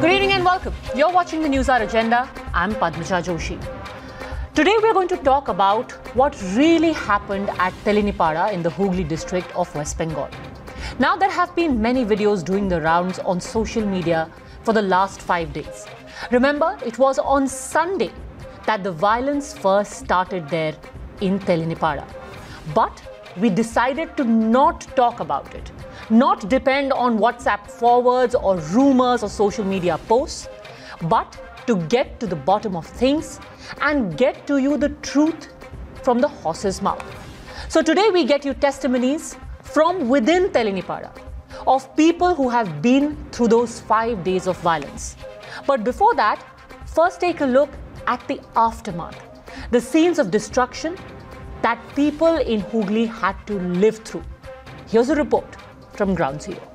Good evening and welcome. You're watching the News Hour Agenda. I'm Padmaja Joshi. Today we're going to talk about what really happened at Telinipada in the Hooghly district of West Bengal. Now there have been many videos doing the rounds on social media for the last 5 days. Remember, it was on Sunday that the violence first started there in Telinipada. But we decided to not talk about it, not depend on WhatsApp forwards or rumors or social media posts, but to get to the bottom of things and get to you the truth from the horse's mouth. So today we get you testimonies from within Telinipada of people who have been through those five days of violence. But before that, first take a look at the aftermath, the scenes of destruction that people in Hooghly had to live through. Here's a report from Ground Zero.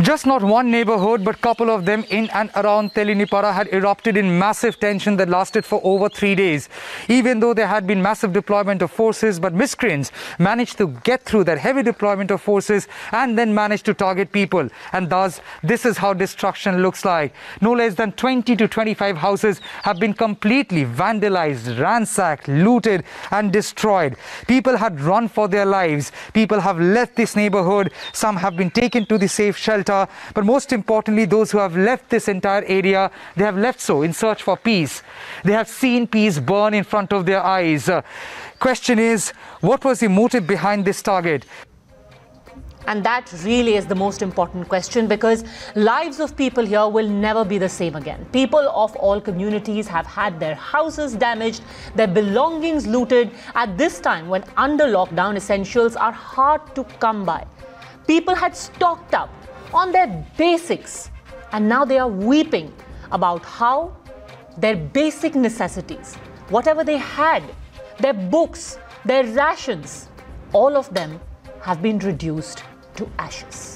Just not one neighborhood, but couple of them in and around Telinipara had erupted in massive tension that lasted for over three days. Even though there had been massive deployment of forces, but miscreants managed to get through that heavy deployment of forces and then managed to target people. And thus, this is how destruction looks like. No less than 20 to 25 houses have been completely vandalized, ransacked, looted, and destroyed. People had run for their lives. People have left this neighborhood. Some have been taken to the safe shelter But most importantly, those who have left this entire area, they have left so in search for peace. They have seen peace burn in front of their eyes. Uh, question is, what was the motive behind this target? And that really is the most important question because lives of people here will never be the same again. People of all communities have had their houses damaged, their belongings looted at this time when under lockdown essentials are hard to come by. People had stocked up on their basics and now they are weeping about how their basic necessities, whatever they had, their books, their rations, all of them have been reduced to ashes.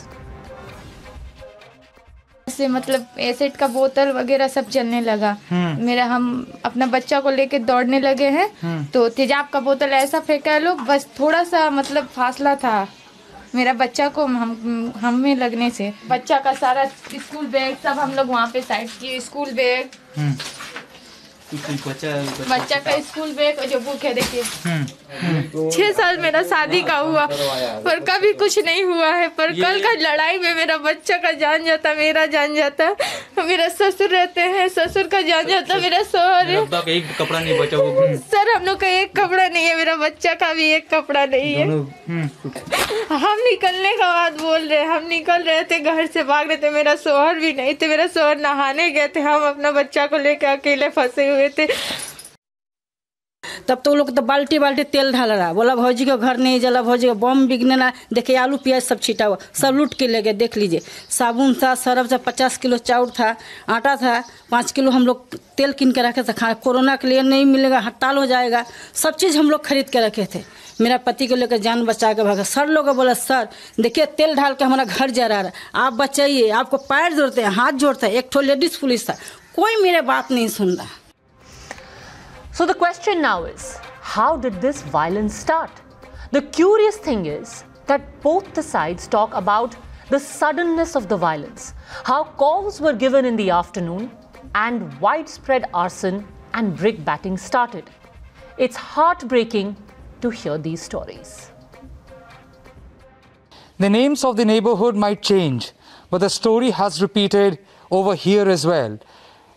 से मतलब acid का बोतल वगैरह सब चलने लगा मेरा हम अपना बच्चा को लेके दौड़ने लगे हैं तो तेजाब का बोतल ऐसा फेंका लो बस थोड़ा सा मतलब फासला था मेरा बच्चा को हम हम में लगने से। बच्चा का सारा स्कूल बैग सब हम लोग वहाँ पे साइड किए स्कूल बैग। बच्चा का स्कूल बैग जो बुक है देखिए। छह साल मेरा शादी का हुआ पर कभी कुछ नहीं हुआ है पर कल का लड़ाई में मेरा बच्चा का जान जाता मेरा जान जाता। मेरा ससुर रहते हैं ससुर का जान जाता मेरा शोहर एक कपड़ा नहीं बचा वो सर हम लोग का एक कपड़ा नहीं है मेरा बच्चा का भी एक कपड़ा नहीं है। हम निकलने का बाद बोल रहे हम निकल रहे थे घर से भाग रहे थे मेरा शोहर भी नहीं थे मेरा शोहर नहाने गए थे हम अपना बच्चा को लेकर अकेले फंसे हुए थे तब तो लोग तो बाल्टी बाल्टी तेल ढाल रहा। बोला, भौजी का घर नहीं जला, भौजी का बम बिकने ना। देखिए, आलू प्याज सब छिटा हुआ। सब लूट के ले गए, देख लीजिए। साबुन था, सरफ था, पचास किलो चाउर था, आटा था, पाँच किलो हम लोग तेल किन के रखे थे। खा कोरोना के लिए नहीं मिलेगा, हड़ताल हो जाएगा। सब चीज़ हम लोग खरीद के रखे थे। मेरा पति को लेकर जान बचा के भागा। सर लोग बोला, सर, देखिए, तेल ढाल के हमारा घर जा रहा है। आप बचाइए, आपको पैर जोड़ते हैं, हाथ जोड़ते हैं। एक ठो लेडीज़ पुलिस था। कोई मेरे बात नहीं सुन रहा। So the question now is how did this violence start? The curious thing is that both the sides talk about the suddenness of the violence, how calls were given in the afternoon, and widespread arson and brick batting started. It's heartbreaking to hear these stories. The names of the neighborhood might change, but the story has repeated over here as well.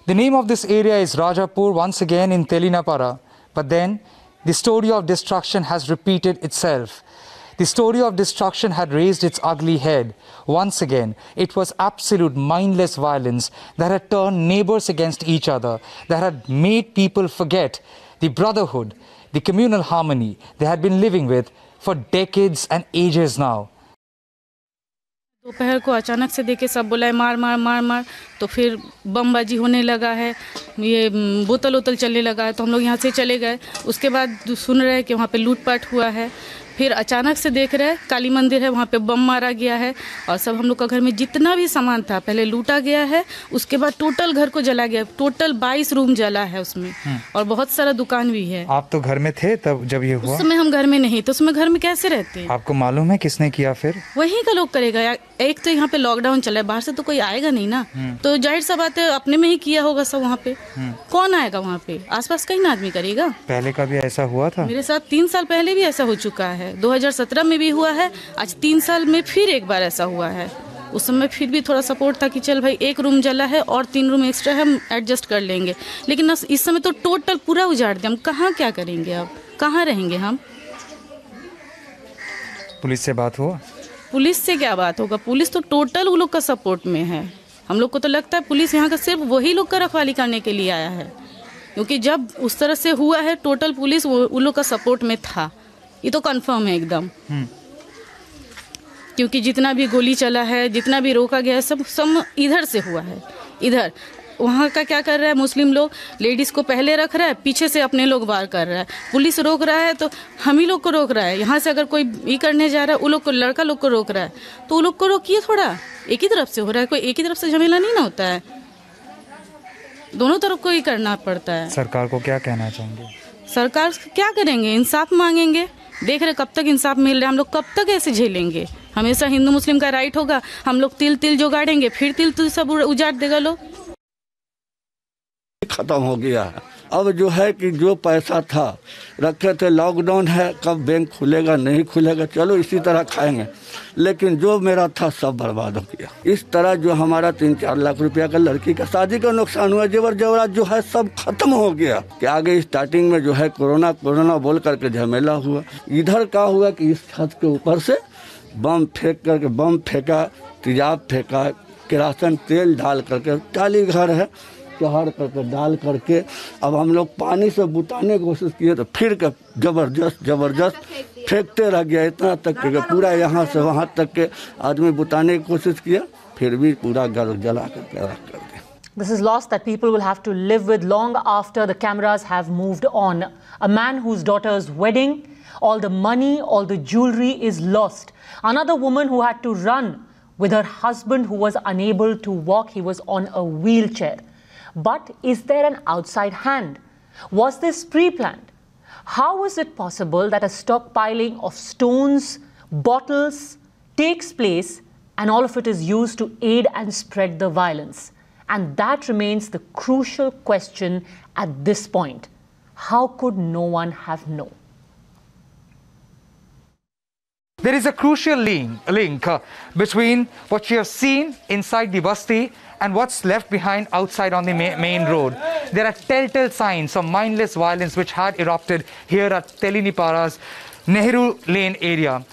The name of this area is Rajapur, once again in Telinapara, but then the story of destruction has repeated itself. The story of destruction had raised its ugly head. Once again, it was absolute mindless violence that had turned neighbors against each other, that had made people forget the brotherhood, the communal harmony they had been living with for decades and ages now. दोपहर को अचानक से देखे सब बोला है, मार मार मार मार। तो फिर बमबाजी होने लगा है, ये बोतल वोतल चलने लगा है। तो हम लोग यहाँ से चले गए। उसके बाद सुन रहे हैं कि वहाँ पे लूटपाट हुआ है। फिर अचानक से देख रहे हैं काली मंदिर है वहाँ पे बम मारा गया है और सब हम लोग का घर में जितना भी सामान था पहले लूटा गया है उसके बाद टोटल घर को जला गया टोटल बाईस रूम जला है उसमें और बहुत सारा दुकान भी है। आप तो घर में थे तब जब ये हुआ? उस समय हम घर में नहीं तो उसमें घर में कैसे रहते? हैं आपको मालूम है किसने किया फिर? वही का लोग करेगा एक तो यहाँ पे लॉकडाउन चला है बाहर से तो कोई आएगा नहीं ना। तो ज़ाहिर सा बात है अपने में ही किया होगा सब वहाँ पे। कौन आएगा वहाँ पे? आसपास कहीं ना आदमी करेगा। पहले का भी ऐसा हुआ था? मेरे साथ तीन साल पहले भी ऐसा हो चुका है। 2017 में भी हुआ है आज तीन साल में फिर एक बार ऐसा हुआ है। उस समय फिर भी थोड़ा सपोर्ट था कि चल भाई एक रूम जला है और तीन रूम एक्स्ट्रा है हम एडजस्ट कर लेंगे। लेकिन इस समय तो टोटल पूरा उजाड़ दिया। हम कहाँ क्या करेंगे अब? कहाँ रहेंगे हम? पुलिस से बात हुआ? पुलिस से क्या बात होगा? पुलिस तो टोटल वो लोग का सपोर्ट में है। हम लोग को तो लगता है पुलिस यहाँ का सिर्फ़ वही लोग का रखवाली करने के लिए आया है। क्योंकि जब उस तरह से हुआ है टोटल पुलिस वो उन लोग का सपोर्ट में था। ये तो कंफर्म है एकदम। क्योंकि जितना भी गोली चला है जितना भी रोका गया है सब सब इधर से हुआ है। इधर। वहाँ का क्या कर रहा है मुस्लिम लोग? लेडीज़ को पहले रख रहा है पीछे से अपने लोग वार कर रहा है। पुलिस रोक रहा है तो हम ही लोग को रोक रहा है। यहाँ से अगर कोई ये करने जा रहा है वो लोग को लड़का लोग को रोक रहा है। तो वो लोग को रोकिए थोड़ा। एक ही तरफ़ से हो रहा है कोई एक ही तरफ़ से झमेला नहीं ना होता है। दोनों तरफ़ को ही करना पड़ता है। सरकार को क्या कहना चाहेंगे? सरकार क्या करेंगे? इंसाफ मांगेंगे? देख रहे कब तक इंसाफ मिल रहा है, हम लोग कब तक ऐसे झेलेंगे? हमेशा हिंदू मुस्लिम का राइट होगा, हम लोग तिल तिल जोगाड़ेंगे, फिर तिल तिल सब उजाड़ देगा लोग। खत्म हो गया। है अब जो है कि जो पैसा था, रखे थे लॉकडाउन है, कब बैंक खुलेगा, नहीं खुलेगा, चलो इसी तरह खाएँगे। लेकिन जो मेरा था, सब बर्बाद हो गया। इस तरह जो हमारा तीन चार लाख रुपया का लड़की का शादी का नुकसान हुआ जेवर जेवरात जो है, सब खत्म हो गया। कि आगे स्टार्टिंग में जो है, कोरोना कोरोना बोल करके झमेला हुआ। इधर का हुआ कि इस छत के ऊपर से बम फेंक करके, बम फेंका, तेजाब फेंका, केरासन तेल डाल करके टाली घर है। चढ़ करके डाल करके अब हम लोग पानी से बुताने की कोशिश किए तो फिर के ज़बरदस्त ज़बरदस्त फेंकते रह गया इतना तक कि पूरा यहाँ से वहाँ तक के आदमी बुताने की कोशिश किया फिर भी पूरा घर जला करके रख कर दिया This is loss that people will have to live with long after the cameras have moved on. A man whose daughter's wedding, all the money, all the jewelry is lost. Another woman who had to run with her husband who was unable to walk, he was on a wheelchair. But is there an outside hand? Was this pre planned? How is it possible that a stockpiling of stones, bottles takes place and all of it is used to aid and spread the violence? And that remains the crucial question at this point. How could no one have known? There is a crucial link, link uh, between what you have seen inside the basti and what's left behind outside on the ma- main road. There are telltale signs of mindless violence which had erupted here at Telinipara's Nehru Lane area.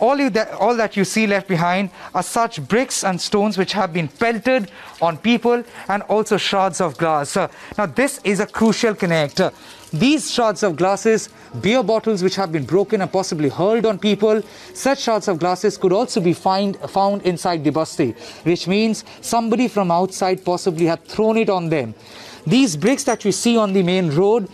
All, you that, all that you see left behind are such bricks and stones which have been pelted on people and also shards of glass. Uh, now, this is a crucial connect. Uh, these shards of glasses, beer bottles which have been broken and possibly hurled on people, such shards of glasses could also be find, found inside the basti, which means somebody from outside possibly had thrown it on them. These bricks that you see on the main road,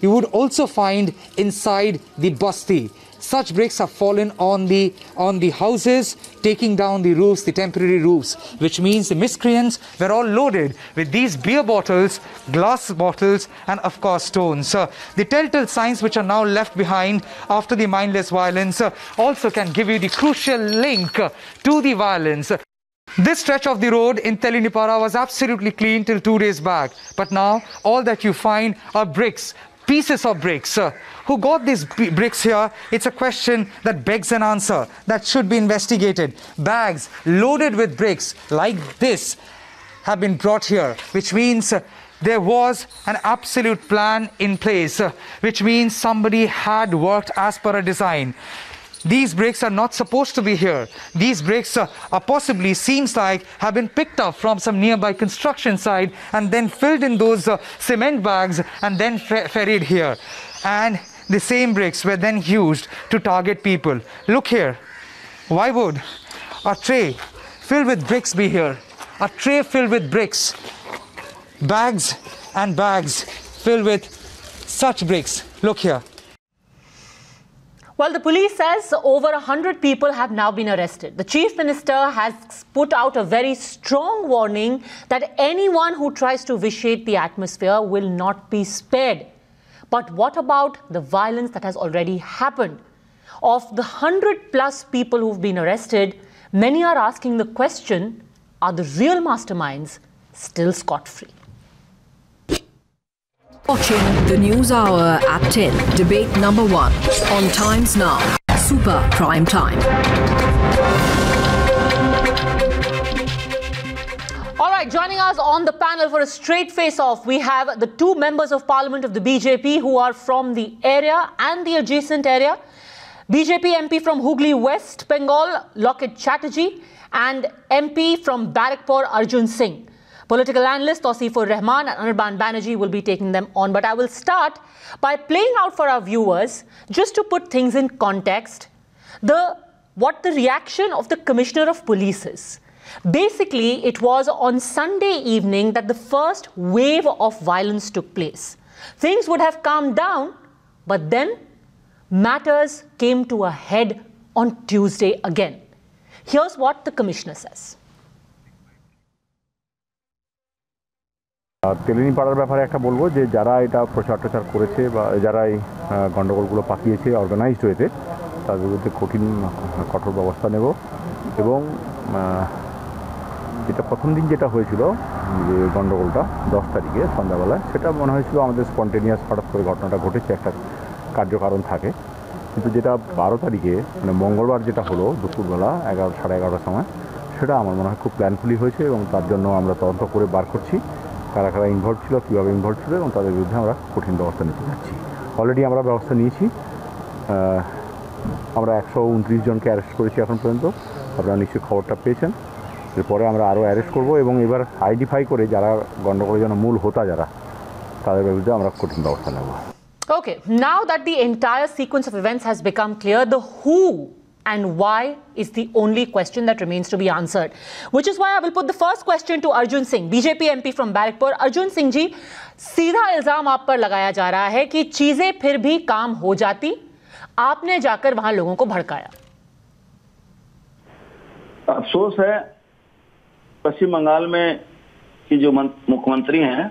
you would also find inside the basti. Such bricks have fallen on the on the houses, taking down the roofs, the temporary roofs, which means the miscreants were all loaded with these beer bottles, glass bottles, and of course stones. Uh, the telltale signs which are now left behind after the mindless violence uh, also can give you the crucial link uh, to the violence. This stretch of the road in Telinipara was absolutely clean till two days back. But now, all that you find are bricks, pieces of bricks. Who got these bricks here? It's a question that begs an answer that should be investigated. Bags loaded with bricks like this have been brought here, which means there was an absolute plan in place, which means somebody had worked as per a design. These bricks are not supposed to be here. These bricks uh, are possibly, seems like, have been picked up from some nearby construction site and then filled in those uh, cement bags and then fe- ferried here. And the same bricks were then used to target people. Look here. Why would a tray filled with bricks be here? A tray filled with bricks. Bags and bags filled with such bricks. Look here. Well, the police says over 100 people have now been arrested. The Chief Minister has put out a very strong warning that anyone who tries to vitiate the atmosphere will not be spared. But what about the violence that has already happened? Of the 100 plus people who've been arrested, many are asking the question are the real masterminds still scot free? Watching the News Hour at 10, debate number one on Times Now, Super Prime Time. All right, joining us on the panel for a straight face off, we have the two members of parliament of the BJP who are from the area and the adjacent area. BJP MP from Hooghly West Bengal, Lockett Chatterjee, and MP from Barrackpore, Arjun Singh. Political analyst Tosifur Rahman and Anirban Banerjee will be taking them on. But I will start by playing out for our viewers, just to put things in context, the what the reaction of the Commissioner of Police is. Basically, it was on Sunday evening that the first wave of violence took place. Things would have calmed down, but then matters came to a head on Tuesday again. Here's what the Commissioner says. তেলেনি পাড়ার ব্যাপারে একটা বলব যে যারা এটা প্রচার টচার করেছে বা যারা এই গণ্ডগোলগুলো পাকিয়েছে অর্গানাইজড হয়েছে, তাদের বিরুদ্ধে কঠিন কঠোর ব্যবস্থা নেব। এবং যেটা প্রথম দিন যেটা হয়েছিল, যে গণ্ডগোলটা দশ তারিখে সন্ধ্যাবেলায় সেটা মনে হয়েছিল আমাদের স্পন্টেনিয়াস হঠাৎ করে ঘটনাটা ঘটেছে, একটা কার্যকারণ থাকে। কিন্তু যেটা বারো তারিখে মানে মঙ্গলবার যেটা হলো, দুপুরবেলা এগারো, সাড়ে এগারোটার সময়, সেটা আমার মনে হয় খুব প্ল্যানফুলি হয়েছে এবং তার জন্য আমরা তদন্ত করে বার করছি। কারা কারা ইনভলভ ছিল কীভাবে ইনভলভ ছিল এবং তাদের বিরুদ্ধে আমরা কঠিন ব্যবস্থা নিতে যাচ্ছি। অলরেডি আমরা ব্যবস্থা নিয়েছি। আমরা একশো উনত্রিশ জনকে অ্যারেস্ট করেছি এখন পর্যন্ত। আপনারা নিশ্চয়ই খবরটা পেয়েছেন। এরপরে আমরা আরও অ্যারেস্ট করব এবং এবার আইডেন্টিফাই করে যারা গণ্ডগোলের জন্য মূল হোতা যারা তাদের বিরুদ্ধে আমরা কঠিন ব্যবস্থা নেব। Okay, now that the entire sequence of events has become clear, the who and why is the only question that remains to be answered. Which is why I will put the first question to Arjun Singh, BJP MP from Barrackpur. Arjun Singh ji, सीधा इल्ज़ाम आप पर लगाया जा रहा है कि चीज़ें फिर भी काम हो जाती आपने जाकर वहाँ लोगों को भड़काया अफसोस है पश्चिम बंगाल में की जो मुख्यमंत्री हैं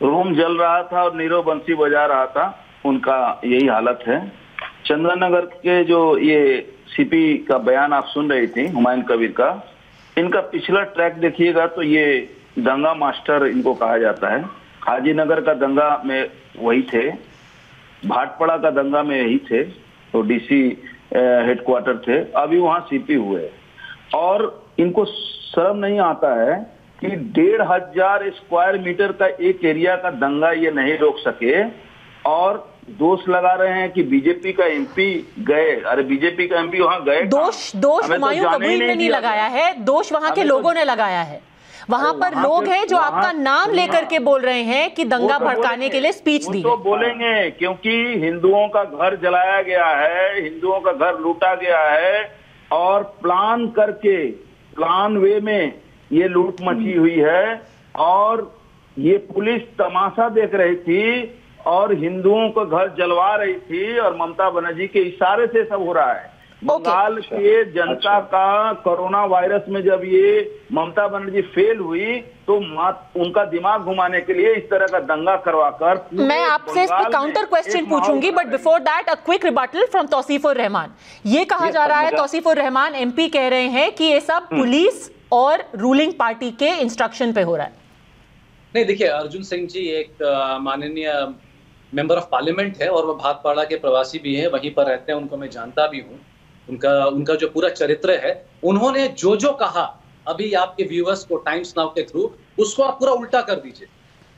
रोम जल रहा था और नीरव बंसी बजा रहा था उनका यही हालत है चंदन नगर के जो ये सीपी का बयान आप सुन रही थी, हुमायूं कबीर का, इनका पिछला ट्रैक देखिएगा तो ये दंगा मास्टर इनको कहा जाता है। हाजी नगर का दंगा में वही थे, भाटपड़ा का दंगा में यही थे तो डीसी हेडक्वार्टर थे, अभी वहाँ सीपी हुए और इनको शर्म नहीं आता है कि डेढ़ हज़ार स्क्वायर मीटर का एक एरिया का दंगा ये नहीं रोक सके, और दोष लगा रहे हैं कि बीजेपी का एमपी गए। अरे बीजेपी का एमपी वहाँ गए दोष दोष तो हुमायूं कबीर ने नहीं लगाया है। दोष वहाँ के तो- लोगों ने लगाया है। वहाँ पर लोग हैं जो आपका नाम लेकर के बोल रहे हैं कि दंगा तो भड़काने के लिए स्पीच दी तो बोलेंगे क्योंकि हिंदुओं का घर जलाया गया है हिंदुओं का घर लूटा गया है और प्लान करके प्लान वे में ये लूट मची हुई है और ये पुलिस तमाशा देख रही थी और हिंदुओं का घर जलवा रही थी और ममता बनर्जी के इशारे से सब हो रहा है। बंगाल के जनता का कोरोना वायरस में जब ये ममता बनर्जी फेल हुई तो उनका दिमाग घुमाने के लिए इस तरह का दंगा करवाकर मैं आपसे इस में counter question पूछूँगी but before that a quick rebuttal from Tausifur Rahman ये कहा Yes, जा रहा है तौसीफुर रहमान एमपी कह रहे हैं कि ये सब पुलिस और रूलिंग पार्टी के इंस्ट्रक्शन पे हो रहा है। नहीं देखिए अर्जुन सिंह जी एक माननीय मेंबर ऑफ़ पार्लियामेंट है और वो भातपाड़ा के प्रवासी भी हैं, वहीं पर रहते हैं, उनको मैं जानता भी हूँ। उनका उनका जो पूरा चरित्र है, उन्होंने जो जो कहा, अभी आपके व्यूअर्स को टाइम्स नाउ के थ्रू उसको आप पूरा उल्टा कर दीजिए।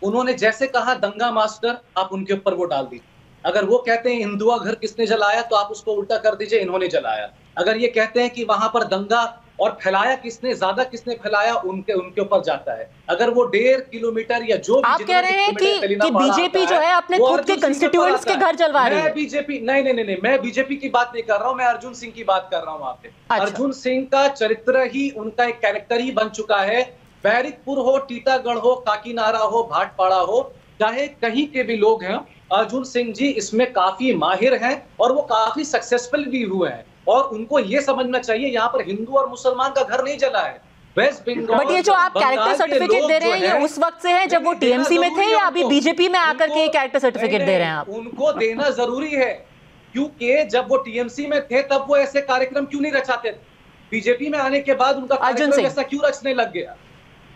उन्होंने जैसे कहा, दंगा मास्टर, आप उनके ऊपर वो डाल दीजिए। अगर वो कहते हैं, हिंदुआ घर किसने जलाया? तो आप उसको उल्टा कर दीजिए, इन्होंने जलाया। अगर ये कहते हैं कि वहाँ पर दंगा और फैलाया किसने ज़्यादा किसने फैलाया उनके उनके ऊपर जाता है। अगर वो डेढ़ किलोमीटर या जो भी आप कह रहे हैं कि- कि बीजेपी जो है अपने खुद के constituents के घर जलवा रही मैं है। बीजेपी नहीं नहीं नहीं मैं बीजेपी की बात नहीं कर रहा हूँ मैं अर्जुन सिंह की बात कर रहा हूँ वहाँ पे अच्छा। अर्जुन सिंह का चरित्र ही उनका एक कैरेक्टर ही बन चुका है। बैरिकपुर हो टीटागढ़ हो काकीनारा हो भाटपाड़ा हो चाहे कहीं के भी लोग हैं अर्जुन सिंह जी इसमें काफ़ी माहिर हैं और वो काफ़ी सक्सेसफुल भी हुए हैं। और उनको ये समझना चाहिए यहाँ पर हिंदू और मुसलमान का घर नहीं जला है। वेस्ट बंगाल बट ये जो आप कैरेक्टर सर्टिफिकेट दे रहे हैं ये उस वक्त से है जब वो टीएमसी में थे या अभी उनको। बीजेपी में आकर के कैरेक्टर सर्टिफिकेट दे रहे हैं आप? उनको देना ज़रूरी है क्योंकि जब वो टीएमसी में थे तब वो ऐसे कार्यक्रम क्यों नहीं रचाते थे? बीजेपी में आने के बाद उनका अर्जुन कार्यक्रम सिंह। ऐसा क्यों रचने लग गया?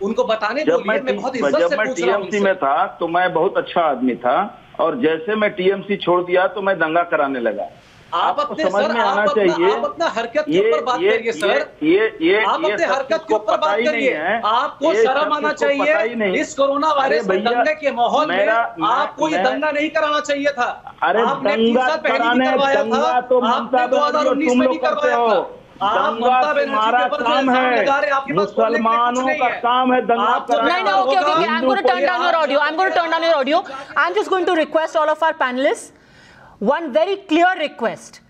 उनको बताने जब मैं मैं बहुत जब मैं टीएमसी में था तो मैं बहुत अच्छा आदमी था और जैसे मैं टीएमसी छोड़ दिया तो मैं दंगा कराने लगा। आप अपने समझ सर में आप आना चाहिए। आप अपना हरकत के ऊपर बात करिए सर। ये ये ये आप अपने हरकत के ऊपर बात करिए। आपको शर्म आना को चाहिए इस कोरोना वायरस भैया, दंगे के माहौल में आपको ये दंगा नहीं कराना चाहिए था। अरे आपने पहले भी कराने करवाया था। तो आपने ममता बनर्जी और 2019 तुम में लोग भी करते करवाया हो। था। के काम है। के मुसलमानों का काम है दंगा आप जब कराना। No, no, okay, okay, okay. I'm going to turn down your audio. I'm going to turn down your audio. I'm just going to request all of our panelists one very clear request.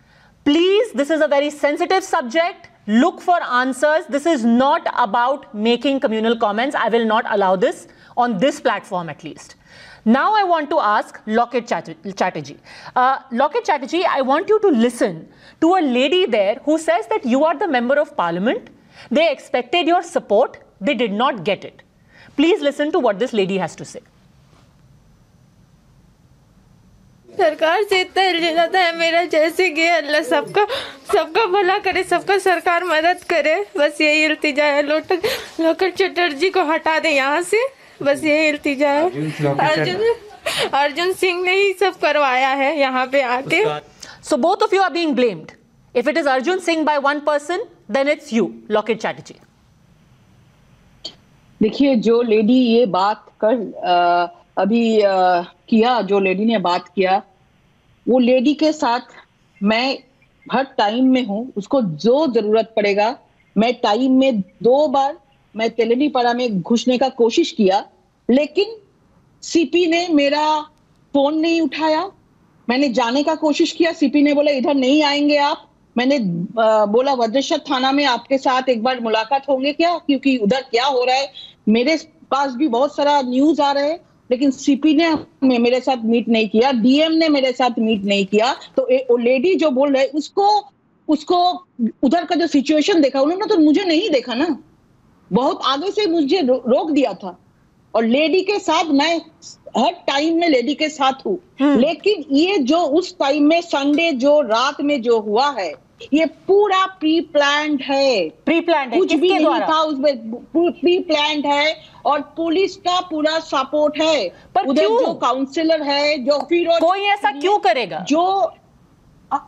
Please, this is a very sensitive subject. Look for answers. This is not about making communal comments. I will not allow this on this platform at least. Now I want to ask Lockett Chat- Chatterjee. Uh, Lockett Chatterjee, I want you to listen to a lady there who says that you are the member of parliament. They expected your support. They did not get it. Please listen to what this lady has to say. सरकार से इतना इल्जाता है मेरा जैसे कि अल्लाह सबका सबका भला करे सबका सरकार मदद करे। बस यही इल्तिजा है लोटक लोकट चटर्जी को हटा दे यहाँ से। बस यही इल्तिजा है। अर्जुन अर्जुन सिंह ने ही सब करवाया है यहाँ पे आके। So both of you are being blamed. If it is Arjun Singh by one person, then it's you, Lockett Chatterjee. देखिए जो लेडी ये बात कर अ, अभी अ, किया, जो लेडी ने बात किया, वो लेडी के साथ मैं हर टाइम में हूँ, उसको जो ज़रूरत पड़ेगा, मैं टाइम में दो बार मैं तेलनीपाड़ा में घुसने का कोशिश किया, लेकिन सीपी ने मेरा फ़ोन नहीं उठाया। मैंने जाने का कोशिश किया सीपी ने बोला, इधर नहीं आएँगे आप। मैंने बोला, वज्रशत थाना में आपके साथ एक बार मुलाकात होंगे क्या? क्योंकि उधर क्या हो रहा है? मेरे पास भी बहुत सारा न्यूज़ आ रहा हैं। लेकिन सीपी ने मेरे साथ मीट नहीं किया डीएम ने मेरे साथ मीट नहीं किया तो ए- वो लेडी जो बोल रहे उसको उसको उधर का जो सिचुएशन देखा उन्होंने तो मुझे नहीं देखा ना। बहुत आगे से मुझे रो, रोक दिया था। और लेडी के साथ मैं हर टाइम में लेडी के साथ हूँ। लेकिन ये जो उस टाइम में संडे जो रात में जो हुआ है ये पूरा प्री प्लान है। प्री प्लान कुछ भी नहीं द्वारा? था उसमें। प्री प्लान है और पुलिस का पूरा सपोर्ट है। पर उधर क्यों? जो काउंसिलर है जो फिर कोई ऐसा क्यों करेगा? जो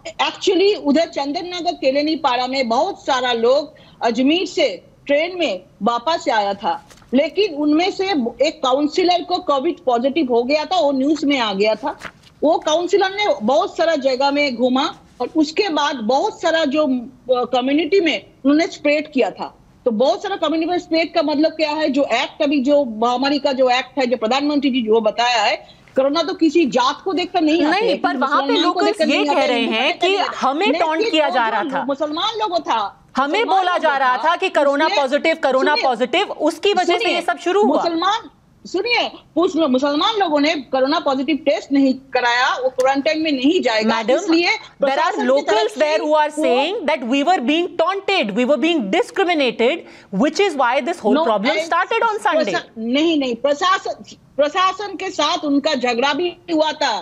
एक्चुअली उधर चंदन नगर केलेनी पाड़ा में बहुत सारा लोग अजमेर से ट्रेन में वापस आया था। लेकिन उनमें से एक काउंसिलर को कोविड पॉजिटिव हो गया था वो न्यूज़ में आ गया था। वो काउंसिलर ने बहुत सारा जगह में घूमा। और उसके बाद बहुत सारा जो कम्युनिटी में उन्होंने स्प्रेड किया था। तो बहुत सारा कम्युनिटी में स्प्रेड का मतलब क्या है? जो एक्ट अभी जो महामारी का जो एक्ट है जो प्रधानमंत्री जी जो बताया है कोरोना तो किसी जात को देखकर नहीं नहीं, पर वहाँ पे देखकर ये कह रहे हैं कि हमें टॉन्ट किया जा रहा था। मुसलमान लोगों था। हमें बोला जा रहा था। कि कोरोना पॉजिटिव कोरोना पॉजिटिव उसकी वजह से ये सब शुरू हुआ। मुसलमान सुनिए कुछ मुसलमान लोगों ने कोरोना पॉजिटिव टेस्ट नहीं कराया वो क्वारंटाइन में नहीं जाएगा। इसलिए there are locals there who are saying that we were being taunted we were being discriminated which is why this whole problem started on Sunday नहीं नहीं प्रशासन प्रशासन के साथ उनका झगड़ा भी हुआ था।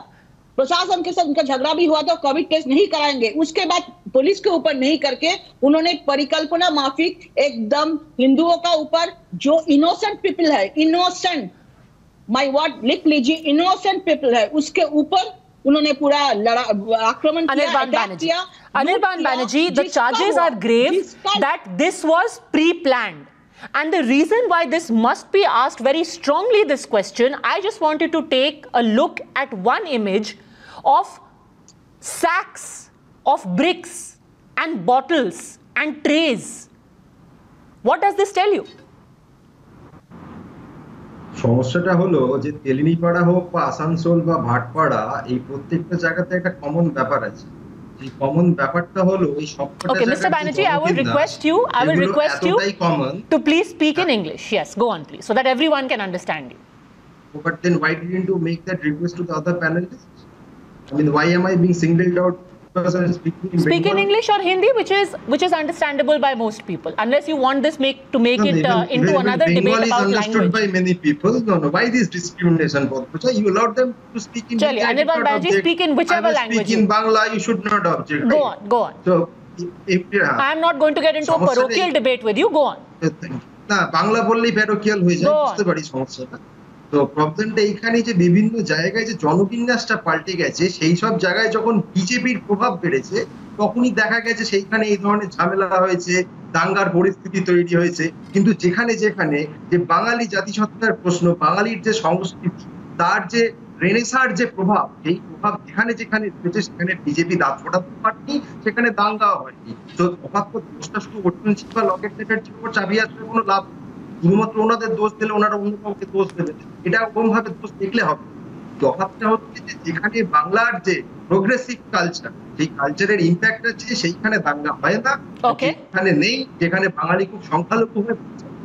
प्रशासन के साथ उनका झगड़ा भी हुआ था कोविड टेस्ट नहीं कराएँगे उसके बाद पुलिस के ऊपर नहीं करके उन्होंने परिकल्पना माफ़ी एकदम हिंदुओं का ऊपर जो इनोसेंट पीपल है इनोसेंट माय वर्ड लिख लीजिए इनोसेंट पीपल है उसके ऊपर उन्होंने पूरा लड़ा आक्रमण किया Anirban Banerjee charges are grave that this was pre planned And the reason why this must be asked very strongly this question, I just wanted to take a look at one image. of sacks of bricks and bottles and trays. What does this tell you? সমস্যাটা হলো যে তেলিনিপাড়া হোক বা আসানসোল বা ভাটপাড়া এই প্রত্যেকটা জায়গাতে একটা কমন ব্যাপার আছে এই কমন ব্যাপারটা হলো এই সবকটা Okay, Mr. Banerjee, I will request you, I will request you common to please speak in English. Yes, go on, please, so that everyone can understand you. but then why didn't you make that request to the other panelists I mean, why am I being singled out because I'm speaking in Speak in Bengali? English or Hindi, which is which is understandable by most people, unless you want this make to make No, it even- uh, into even another Bengali debate is about understood language. by many people. No, no. Why this discrimination? Bhattacharya? You allowed them to speak in Chaliye, Hindi. I did Anirban not Banerjee, object. speak in whichever I will language Speak in you- Bangla. You should not object. Go right? on, go on. So, if, if yeah. I am not going to get into a সমস্যাটা parochial এই- debate with you. Go on. না বাংলা বললেই parochial হয়ে যায় Go on. বুঝতে পারি সমস্যাটা তো প্রবলেমটা এইখানে যে বিভিন্ন জায়গায় যে জনবিন্যাসটা পাল্টে গেছে, সেই সব জায়গায় যখন বিজেপির প্রভাব বেড়েছে, তখনই দেখা গেছে সেইখানে এই ধরনের ঝামেলা হয়েছে, দাঙ্গার পরিস্থিতি তৈরি হয়েছে কিন্তু যেখানে যেখানে যে বাঙালি জাতিসত্তার প্রশ্ন, বাঙালির যে সংস্কৃতি, তার যে রেনেসার যে প্রভাব, সেই প্রভাব যেখানে যেখানে রয়েছে, সেখানে বিজেপি দাঁত ফোটাতে পারেনি, সেখানে দাঙ্গাও হয়নি তো অবাক্য দোষটা শুধু অর্জুন সিং বা লকেট উপর চাপিয়ে আসলে কোনো লাভ নেই। শুধুমাত্র ওনাদের দোষ দিলে ওনারা অন্য কাউকে দোষ দেবে। এটা ওরকম ভাবে দোষ দেখলে হবে। না। তফাৎটা হচ্ছে যে যেখানে বাংলার যে প্রোগ্রেসিভ কালচার সেই কালচারের ইম্প্যাক্ট আছে সেইখানে দাঙ্গা হয় না। যেখানে নেই যেখানে বাঙালি খুব সংখ্যালঘু হয়ে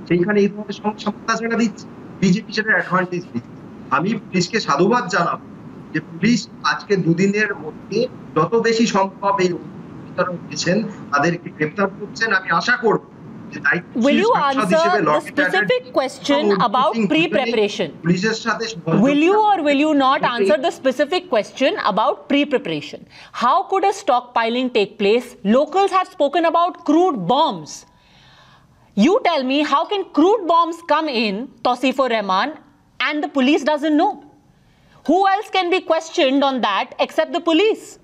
সেইখানে এই ধরনের সমস্যা জায়গা দিচ্ছে। বিজেপি সেটা অ্যাডভান্টেজ দিচ্ছে। আমি পুলিশকে সাধুবাদ জানাব যে পুলিশ আজকে দুদিনের মধ্যে যত বেশি সম্ভব এই তাদেরকে গ্রেপ্তার করছেন। আমি আশা করব will you answer the specific question about pre-preparation will you or will you not answer the specific question about pre-preparation how could a stockpiling take place locals have spoken about crude bombs you tell me how can crude bombs come in Tosifur Rahman and the police doesn't know? Who else can be questioned on that except the police?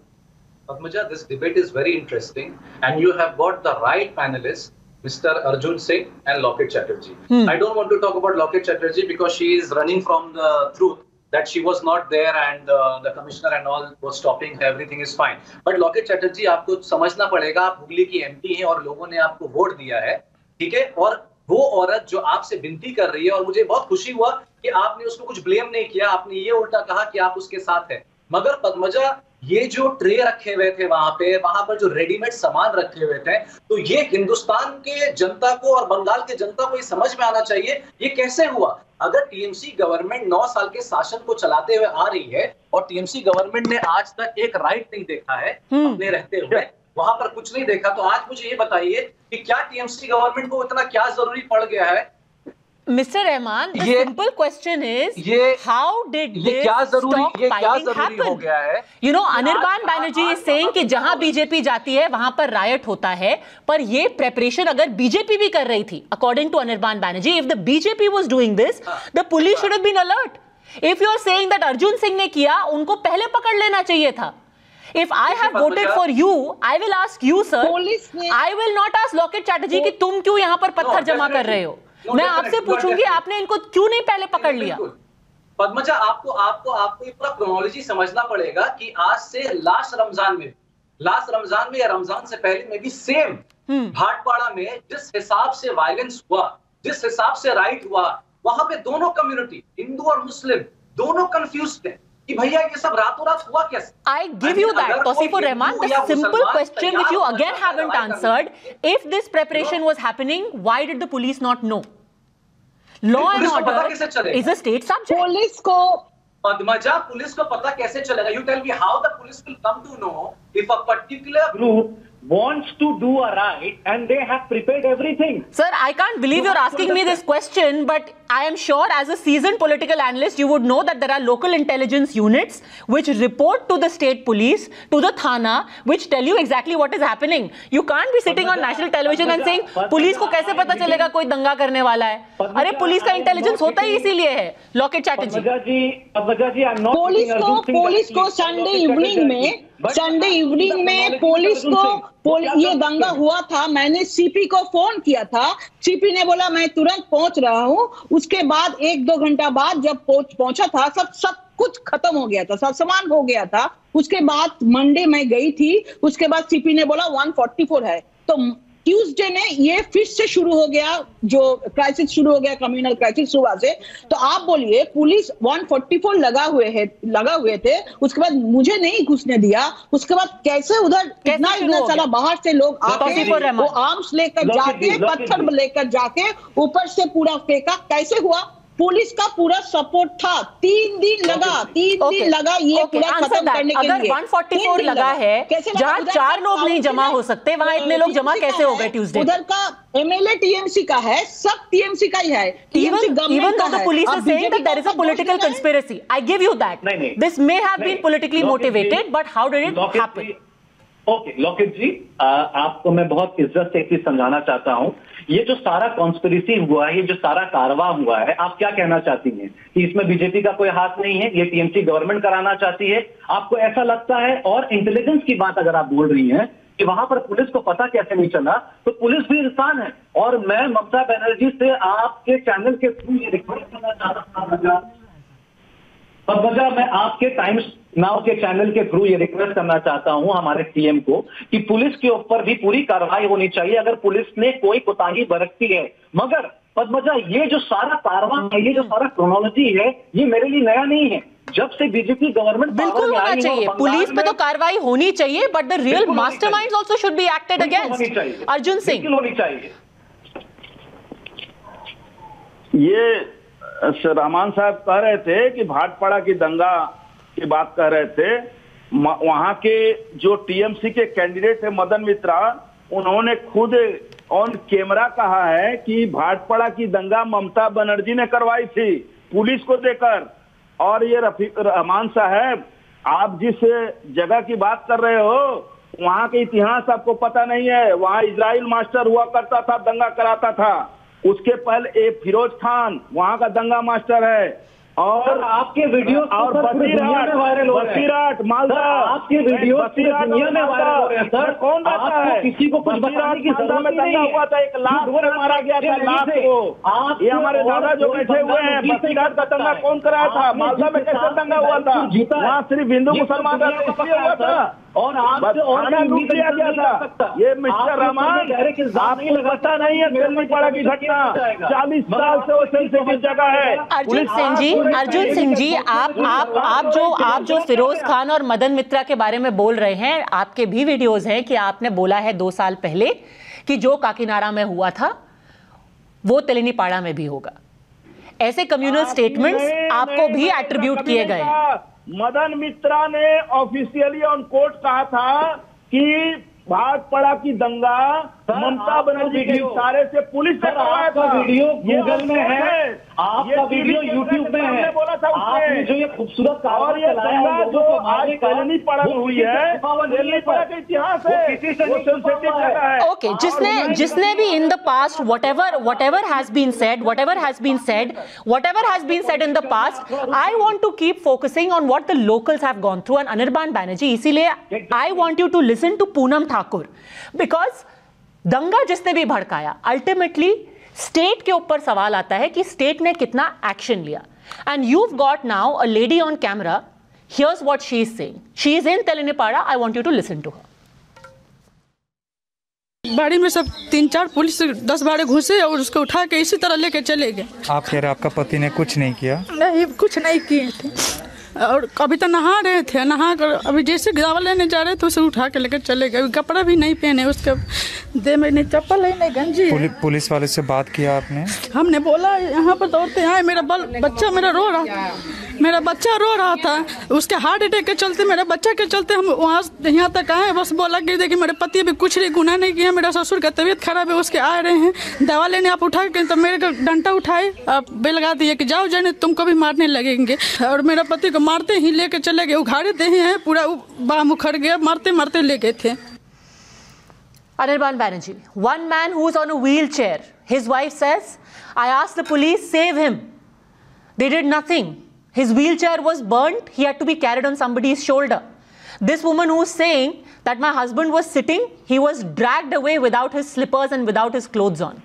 Padmaja, this debate is very interesting and you have got the right panelists Mr. Arjun Singh and Loket Chatterjee. Hmm. I don't want to talk about Loket Chatterjee because she is running from the truth that she was not there and uh, the commissioner and all was stopping her, everything is fine. But Loket Chatterjee, आपको समझना पड़ेगा आप हुगली की MP हैं और लोगों ने आपको वोट दिया है ठीक है और वो औरत जो आपसे विनती कर रही है और मुझे बहुत खुशी हुआ कि आपने उसको कुछ ब्लेम नहीं किया आपने ये उल्टा कहा कि आप उसके साथ हैं मगर पद्मजा ये जो ट्रे रखे हुए थे वहाँ पे वहाँ पर जो रेडीमेड सामान रखे हुए थे तो ये हिंदुस्तान के जनता को और बंगाल के जनता को ये समझ में आना चाहिए ये कैसे हुआ? अगर टीएमसी गवर्नमेंट नौ साल के शासन को चलाते हुए आ रही है और टीएमसी गवर्नमेंट ने आज तक एक राइट नहीं देखा है अपने रहते हुए वहाँ पर कुछ नहीं देखा तो आज मुझे ये बताइए कि क्या टीएमसी गवर्नमेंट को इतना क्या ज़रूरी पड़ गया है? The ये- simple question is, ये- how did ये क्या ज़रूरी ये क्या stockpiling ज़रूरी हो गया है? You know, कि Anirban आज- Banerjee आज- is saying कि जहाँ बीजेपी जाती है वहाँ पर रायट होता है पर ये प्रेपरेशन अगर बीजेपी भी कर रही थी according to Anirban Banerjee if the BJP was doing this the police should have been alert if you are saying that Arjun Singh ने किया उनको पहले पकड़ लेना चाहिए था। If I have देखिए, voted Padmaja- for you, I will ask you, sir. Police ने- I will not ask Locket Chatterjee कि तुम क्यों यहाँ पर पत्थर जमा कर रहे हो? मैं आपसे पूछूँगी आपने इनको क्यों नहीं पहले पकड़ लिया? पद्मजा आपको आपको आपको ये पूरा क्रोनोलॉजी समझना पड़ेगा कि आज से लास्ट रमज़ान में लास्ट रमज़ान में या रमज़ान से पहले में भी सेम भाटपाड़ा में जिस हिसाब से वायलेंस हुआ जिस हिसाब से राइट हुआ वहाँ पे दोनों कम्युनिटी हिंदू और मुस्लिम दोनों कंफ्यूज थे। कि भैया ये सब रातों रात हुआ कैसे? I give you that, तो Rehman, the simple question which you police not no law. And order is a state subject police को पद्मजा पुलिस को पता कैसे चलेगा? You tell me how the police will come to know if a particular group wants to do a right and they have prepared everything. Sir, I can't believe you you're asking me this question, but I am sure as a seasoned political analyst, you would know that there are local intelligence units which report to the state police, to the Thana, which tell you exactly what is happening. You can't be sitting on national television and saying, police को कैसे पता चलेगा कोई दंगा करने वाला है अरे पुलिस का इंटेलिजेंस होता ही इसीलिए है लॉकेट चैटर्जी पुलिस को Singh पुलिस को संडे इवनिंग में But संडे इवनिंग में पुलिस को पोल- ये दंगा हुआ था मैंने सीपी को फ़ोन किया था। सीपी ने बोला मैं तुरंत पहुँच रहा हूँ। उसके बाद एक दो घंटा बाद जब पहुँच पहुँचा था सब सब कुछ खत्म हो गया था सब समान हो गया था। उसके बाद मंडे मैं गई थी उसके बाद सीपी ने बोला 144 है। तो ट्यूसडे ने ये फिर से शुरू हो गया जो क्राइसिस शुरू हो गया कम्युनल क्राइसिस सुबह से। तो आप बोलिए पुलिस 144 लगा हुए है लगा हुए थे उसके बाद मुझे नहीं घुसने दिया। उसके बाद कैसे उधर इतना इतना सारा बाहर से लोग आते आके वो आर्म्स लेकर जाके पत्थर लेकर जाके ऊपर से पूरा फेंका। कैसे हुआ? पुलिस का पूरा सपोर्ट था। तीन दिन लगा तीन दिन लगा ये पूरा खत्म करने के लिए। वन फोर्टी फोर लगा है जहाँ चार लोग नहीं जमा हो। सकते वहाँ हाँ, इतने लोग जमा कैसे हो। गए ट्यूजडे उधर का एमएलए टीएमसी का है सब टीएमसी का ही है। TMC even the police is saying that there is a political conspiracy I give you that this may have been politically motivated but how did it happen okay Locket ji आपको मैं बहुत इज़्ज़त से एक चीज़ समझाना चाहता हूँ। ये जो सारा कॉन्स्पिरेसी हुआ है, ये जो सारा कारवा हुआ है, आप क्या कहना चाहती हैं? कि इसमें बीजेपी का कोई हाथ नहीं है, ये टीएमसी गवर्नमेंट कराना चाहती है? आपको ऐसा लगता है? और इंटेलिजेंस की बात अगर आप बोल रही हैं, कि वहाँ पर पुलिस को पता कैसे नहीं चला तो पुलिस भी इंसान है। और मैं ममता बनर्जी से आपके चैनल के थ्रू ये रिक्वेस्ट करना चाहता था मैं आपके टाइम्स नाउ के चैनल के थ्रू ये रिक्वेस्ट करना चाहता हूँ हमारे सीएम को कि पुलिस के ऊपर भी पूरी कार्रवाई होनी चाहिए। अगर पुलिस ने कोई कोताही बरतती है मगर पद्मजा ये जो सारा कारवा है ये जो सारा क्रोनोलॉजी है ये मेरे लिए नया नहीं है। जब से बीजेपी गवर्नमेंट बिल्कुल होना चाहिए। पुलिस पे तो कार्रवाई होनी चाहिए बट द रियल बिल्कुल होनी masterminds also should be acted against चाहिए। अर्जुन सिंह। होनी चाहिए। ये रहमान साहब कह रहे थे कि भाटपाड़ा की दंगा की बात कह रहे थे वहाँ के जो टीएमसी के कैंडिडेट थे मदन मित्रा, उन्होंने खुद ऑन कैमरा कहा है कि भाटपाड़ा की दंगा ममता बनर्जी ने करवाई थी, पुलिस को देकर। और ये रफी, रहमान साहब, आप जिस जगह की बात कर रहे हो, वहाँ के इतिहास आपको पता नहीं है। वहाँ इजराइल मास्टर हुआ करता था, दंगा कराता था। उसके पहले ए, फिरोज खान, वहाँ का दंगा मास्टर है। और आपके वीडियो तो और में वायरल। बसीराट मालदा। आपके वीडियो दुनिया में वायरल हो रहे हैं, सर। कौन आपको है? किसी को कुछ बताने की बसीराट ज़रूरत में नहीं हुआ था एक लाख को मारा गया था लाख को। ये हमारे दादा जो बैठे हुए हैं बसीराट का तंगा दंगा कौन कराया था? मालदा में कैसा दंगा हुआ था? वहाँ सिर्फ़ हिंदू मुसलमान का तंगा हुआ था। और आपसे और लूट लिया गया था ये मिस्टर रहमान आपको पता नहीं है दिल्ली पड़ा की घटना। चालीस साल से वो सेंसिटिव जगह है। अर्जुन सिंह जी अर्जुन सिंह जी आप आप आप जो आप जो फिरोज खान और मदन मित्रा के बारे में बोल रहे हैं आपके भी वीडियोस हैं कि आपने बोला है दो साल पहले कि जो काकीनारा में हुआ था वो तेलिनीपाड़ा में भी होगा। ऐसे कम्युनल स्टेटमेंट्स आपको भी एट्रीब्यूट किए गए कहा। मदन मित्रा ने ऑफिशियली ऑन कोर्ट कहा था कि भाग पड़ा की दंगा ममता बनर्जी के वीडियो- इशारे से पुलिस ने करवाया आपका था। वीडियो गूगल में ऑन है। आपका वीडियो यूट्यूब में है। बोला था उसने आपने जो ये खूबसूरत और ये चलाया है जो आज मारने का, तेलिनीपाड़ा में वो हुई है है, तेलिनीपाड़ा सर। का इतिहास वो है। ओके जिसने जिसने भी in the past whatever whatever has been said whatever has been said whatever has been said in the past i want to keep focusing on what the locals have gone through and anirban banerjee इसीलिए I want you to listen to Poonam Thakur because दंगा जिसने भी भड़काया ultimately state के ऊपर सवाल आता है कि स्टेट ने कितना एक्शन लिया। And you got now a lady on camera here's what she is saying she is in Telinipara I want you to listen to her बाड़ी में सब तीन चार पुलिस दस बारह घुसे और उसको उठा के इसी तरह लेके चले गए। आप कह रहे आपका पति ने कुछ नहीं किया? नहीं कुछ नहीं किए थे। और अभी तो नहा रहे थे नहा कर अभी जैसे गिरावा लेने जा रहे थे उसे उठा के लेकर चले गए। कपड़ा भी नहीं पहने उसके दे में नहीं चप्पल है नहीं गंजी पुलि, पुलिस वाले से बात किया आपने? हमने बोला यहाँ पर दौड़ते आए मेरा बल बच्चा मेरा रो रहा मेरा बच्चा रो रहा था। उसके हार्ट अटैक के चलते मेरे बच्चा के चलते हम वहाँ यहाँ तक आए बस बोला कि देखिए मेरे पति अभी कुछ नहीं गुना नहीं किया मेरा ससुर का तबीयत खराब है उसके आ रहे हैं। दवा लेने आप उठा के तो मेरे को डंटा उठाए आप बे लगा दिए कि जाओ जाने तुमको भी मारने लगेंगे। और मेरा पति को मारते ही लेके चले गए उखाड़े दे हैं, पूरा बाह मुखर गया, मारते मारते ले गए थे। Anirban Banerjee one man who wheel chair his wife says I ask the police save him they did nothing his wheel chair was burn he had to be carried on somebody's shoulder this woman who saying that my husband was sitting he was dragged away without his slippers and without his clothes on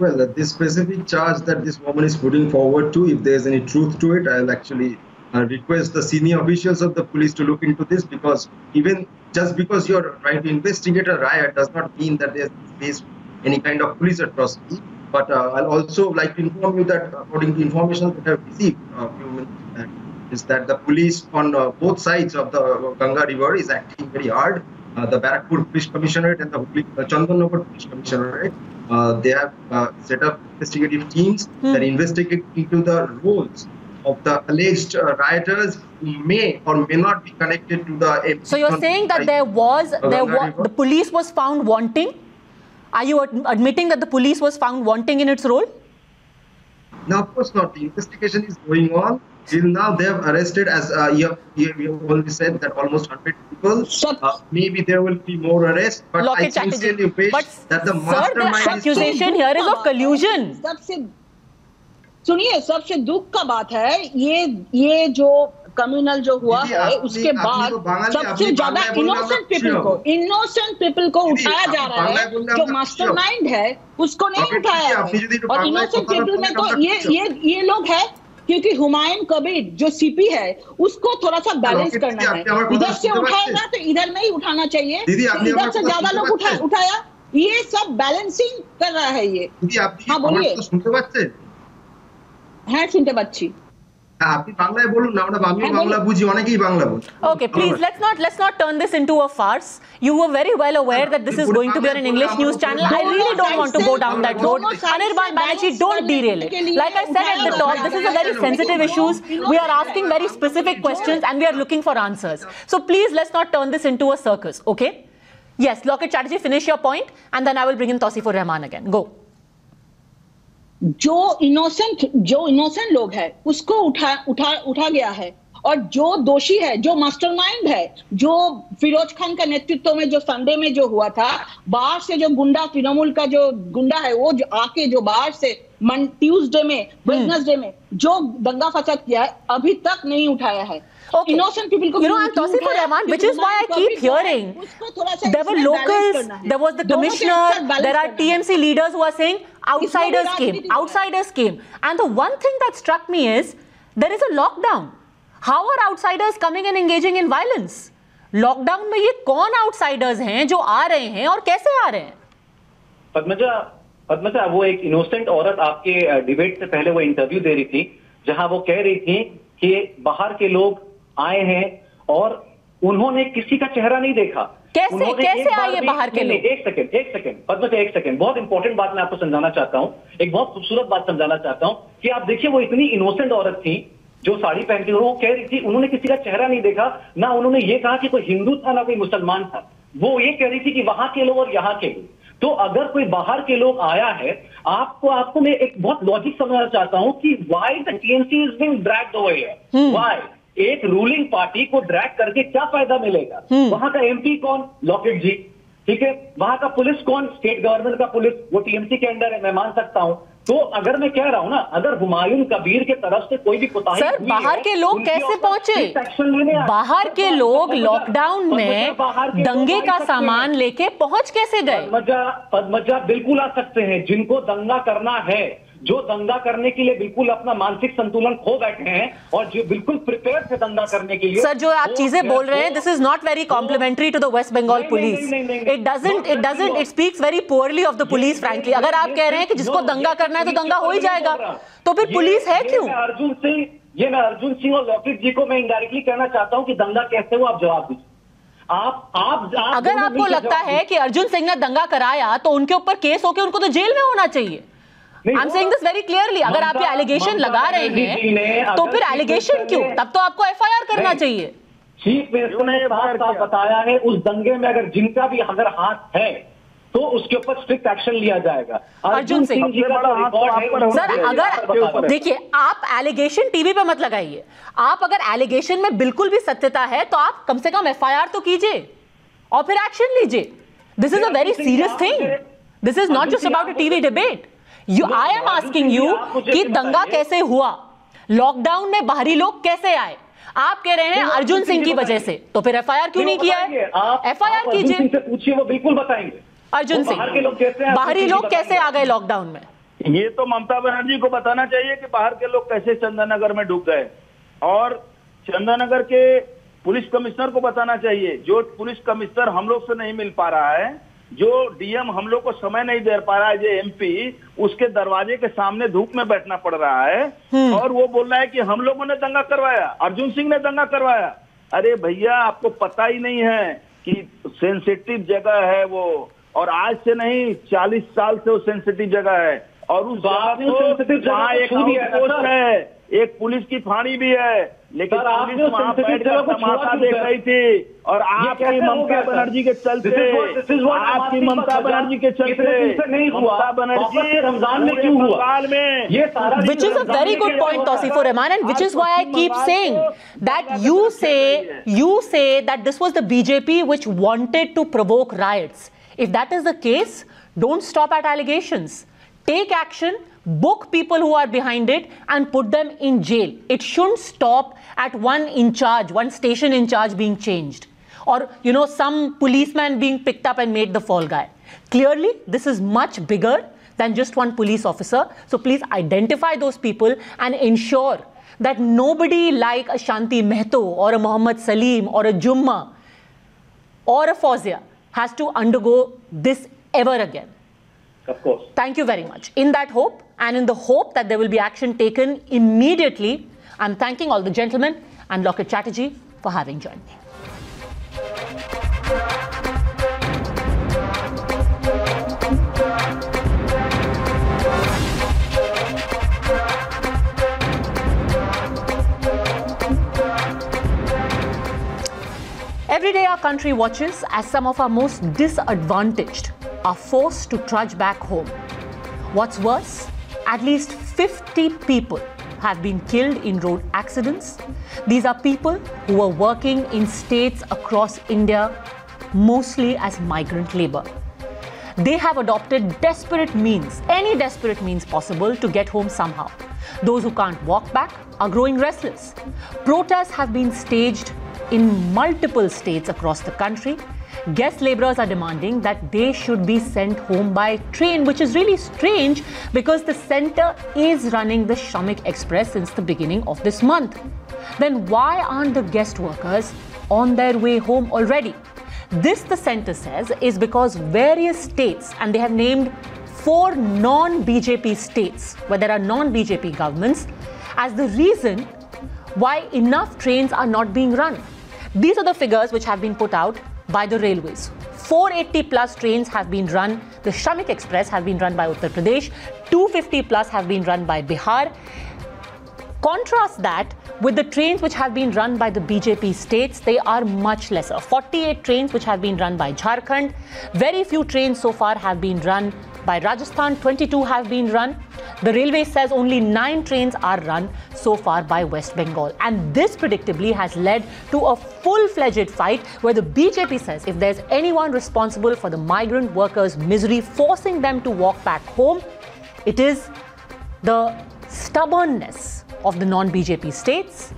Well, uh, this specific charge that this woman is putting forward to, if there's any truth to it, I'll actually uh, request the senior officials of the police to look into this because even just because you're trying to investigate a riot does not mean that there's based any kind of police atrocity. But uh, I'll also like to inform you that according to information that I've received a few minutes back, is that the police on uh, both sides of the Ganga River is acting very hard uh, the Barakpur Police Commissionerate and the uh, Chandanagar Police Commissionerate, uh, they have uh, set up investigative teams that investigate into the roles of the alleged uh, rioters who may or may not be connected to the. MP So you're saying that there was there was the police was found wanting. Are you ad- admitting that the police was found wanting in its role? No, of course not. The investigation is going on. Till now, they have arrested, as uh, you, have, you you have already said, that almost 100 people. Uh, maybe there will be more arrests, but I Locket sincerely wish But that the mastermind Sir, the is accusation here is of collusion. सुनिए सबसे दुख का बात है ये ये जो communal जो हुआ है आपने- उसके बाद तो सबसे ज़्यादा इनोसेंट पीपल को इनोसेंट पीपल को उठाया जा रहा है जो मास्टरमाइंड है उसको नहीं उठाया है तो और इनोसेंट पीपल में तो ये ये ये लोग है क्योंकि हुमायूं कबीर जो सीपी है उसको थोड़ा सा बैलेंस रॉकेट करना दीदी, है आपने हमारे को इधर से सुनते उठाएगा तो इधर नहीं उठाना चाहिए दीदी, आपने इधर हमारे से को ज्यादा सुनते लोग उठा बच्चे? उठाया ये सब बैलेंसिंग कर रहा है ये দিদি আপনি কি हाँ আমার बोलिए কথা শুনতে পাচ্ছেন হ্যাঁ শুনতে পাচ্ছি হ্যাঁ আপনি বাংলায় বলুন না আমরা আমিও হ্যাঁ, বাংলা বুঝি অনেকেই বাংলা বুঝি Okay, please let's not let's not turn this into a farce. You were very well aware that this is going to be on an English news channel. I really don't want to go down that road. Anirban Banerjee, don't derail it. Like I said at the top, this is a very sensitive issues. We are asking very specific questions and we are looking for answers. So please let's not turn this into a circus. Okay? Yes, Locket Chatterjee, finish your point, and then I will bring in Tausifur Rahman again. Go. जो innocent जो innocent लोग है उसको उठा उठा उठा गया है। और जो दोषी है जो मास्टरमाइंड है जो फिरोज खान का नेतृत्व में जो संडे में जो हुआ था बाहर से जो गुंडा तृणमूल का जो गुंडा है वो जो आके जो बाहर से मन ट्यूसडे में वेडनेसडे में जो दंगा फसाद किया है अभी तक नहीं उठाया है। इनोसेंट पीपल को You know, I'm Tausifur Rahman, which is why I keep hearing there were locals, there was the commissioner, there are TMC leaders who are saying outsiders came, outsiders came. And the one thing that struck me is there is a lockdown. How are outsiders coming and engaging in violence? Lockdown में ये कौन outsiders हैं जो आ रहे हैं और कैसे आ रहे हैं पद्मजा पद्मजा वो एक इनोसेंट औरत आपके डिबेट से पहले वो इंटरव्यू दे रही थी जहाँ वो कह रही थी कि बाहर के लोग आए हैं और उन्होंने किसी का चेहरा नहीं देखा। कैसे- कैसे आए ये बाहर के लोग? एक सेकंड एक सेकंड पद्मजा एक सेकंड बहुत इंपॉर्टेंट बात मैं आपको समझाना चाहता हूँ। एक बहुत खूबसूरत बात समझाना चाहता हूँ कि आप देखिए वो इतनी इनोसेंट औरत थी जो साड़ी पहन के वो कह रही थी उन्होंने किसी का चेहरा नहीं देखा ना उन्होंने ये कहा कि कोई हिंदू था ना कोई मुसलमान था। वो ये कह रही थी कि वहाँ के लोग और यहाँ के लोग। तो अगर कोई बाहर के लोग आया है आपको आपको मैं एक बहुत लॉजिक समझना चाहता हूँ कि why the TMC is being dragged over why एक रूलिंग पार्टी को ड्रैग करके क्या फ़ायदा मिलेगा? वहाँ का एमपी कौन? लॉकेट जी। ठीक है? वहाँ का पुलिस कौन? स्टेट गवर्नमेंट का पुलिस। वो टीएमसी के अंडर है मैं मान सकता हूँ। तो अगर मैं कह रहा हूँ ना अगर हुमायूं कबीर के तरफ़ से कोई भी कोताही सर बाहर के लोग कैसे पहुँचे। बाहर के लोग लॉकडाउन में दंगे का सामान लेके पहुँच कैसे गए? पद्मजा पद्मजा बिल्कुल आ सकते हैं। जिनको दंगा करना है जो दंगा करने के लिए बिल्कुल अपना मानसिक संतुलन खो बैठे हैं और जो बिल्कुल प्रिपेयर थे दंगा करने के लिए सर जो आप चीज़ें बोल रहे हैं this is not very complimentary to the West Bengal police it doesn't it doesn't it speaks very poorly of the police frankly अगर आप कह रहे हैं कि जिसको दंगा करना है तो दंगा हो ही जाएगा। तो फिर पुलिस है क्यों? अर्जुन सिंह ये मैं अर्जुन सिंह और लॉकेट जी को मैं इनडायरेक्टली कहना चाहता हूँ कि दंगा कैसे हो आप जवाब दीजिए। आप आप आप अगर आपको लगता है कि अर्जुन सिंह ने दंगा कराया तो उनके ऊपर केस होके उनको तो जेल में होना चाहिए। I am saying this very clearly अगर आप ये एलिगेशन लगा रहे हैं तो फिर एलिगेशन क्यों? तब तो आपको एफआईआर करना चाहिए। चीफ मिनिस्टर ने साफ़ बताया है उस दंगे में अगर जिनका भी अगर हाथ है तो उसके ऊपर स्ट्रिक्ट एक्शन लिया जाएगा। अर्जुन सिंह जी का है, सर ऊपर अगर देखिए आप एलिगेशन टीवी पे मत लगाइए। आप अगर एलिगेशन में बिल्कुल भी सत्यता है तो आप कम से कम एफआईआर तो कीजिए और फिर एक्शन लीजिए। This is a very serious thing this is not just about a TV debate you I am asking you कि दंगा कैसे हुआ? लॉकडाउन में बाहरी लोग कैसे आए? आप कह रहे हैं अर्जुन सिंह की वजह से। तो फिर एफआईआर क्यों नहीं किया है? एफआईआर कीजिए। पूछिए वो बिल्कुल बताएँगे। अर्जुन सिंह बाहरी लोग कैसे आ गए लॉकडाउन में? ये तो ममता बनर्जी को बताना चाहिए कि बाहर के लोग कैसे चंदनगर में डूब गए। और चंदनगर के पुलिस कमिश्नर को बताना चाहिए। जो पुलिस कमिश्नर हम लोग से नहीं मिल पा रहा है जो डीएम हम लोग को समय नहीं दे पा रहा है जो एमपी उसके दरवाजे के सामने धूप में बैठना पड़ रहा है। और वो बोल रहा है कि हम लोगों ने दंगा करवाया अर्जुन सिंह ने दंगा करवाया। अरे भैया आपको पता ही नहीं है कि सेंसिटिव जगह है वो। और आज से नहीं चालीस साल से वो सेंसिटिव जगह है। और उस बात वहाँ तो एक एक पुलिस की फाणी भी है लेकिन आपने देख रही थी और आपकी ममता बनर्जी के चलते आपकी ममता बनर्जी के चलते नहीं हुआ। बनर्जी रमज़ान में क्यों हुआ? काल में ये which is a very good point Tausifur Rahman and which is why I keep saying that you say you say that this was the BJP which wanted to provoke riots if that is the case don't stop at allegations Take action, book people who are behind it, and put them in jail. It shouldn't stop at one in charge, one station in charge being changed, or you know some policeman being picked up and made the fall guy. Clearly, this is much bigger than just one police officer. So please identify those people and ensure that nobody like a Shanti Mehto or a Muhammad Salim or a Jumma or a Fawzia has to undergo this ever again. Of course. Thank you very much. In that hope and in the hope that there will be action taken immediately, I'm thanking all the gentlemen and Lockett Chatterjee for having joined me. Every day, our country watches as some of our most disadvantaged are forced to trudge back home. What's worse, at least 50 people have been killed in road accidents. These are people who were working in states across India, mostly as migrant labor. They have adopted desperate means, any desperate means possible, to get home somehow. Those who can't walk back are growing restless. Protests have been staged in multiple states across the country. Guest laborers are demanding that they should be sent home by train, which is really strange because the center is running the Shamik Express since the beginning of this month. Then why aren't the guest workers on their way home already? This, the center says, is because various states, and they have named four non BJP states where there are non BJP governments, as the reason why enough trains are not being run. These are the figures which have been put out by the railways. 480 plus trains have been run. The Shamik Express have been run by Uttar Pradesh. 250 plus have been run by Bihar. Contrast that with the trains which have been run by the BJP states, they are much lesser. 48 trains which have been run by Jharkhand. Very few trains so far have been run by Rajasthan. 22 have been run. The railway says only nine trains are run so far by West Bengal. And this predictably has led to a full fledged fight where the BJP says if there's anyone responsible for the migrant workers' misery, forcing them to walk back home, it is the stubbornness of the non BJP states,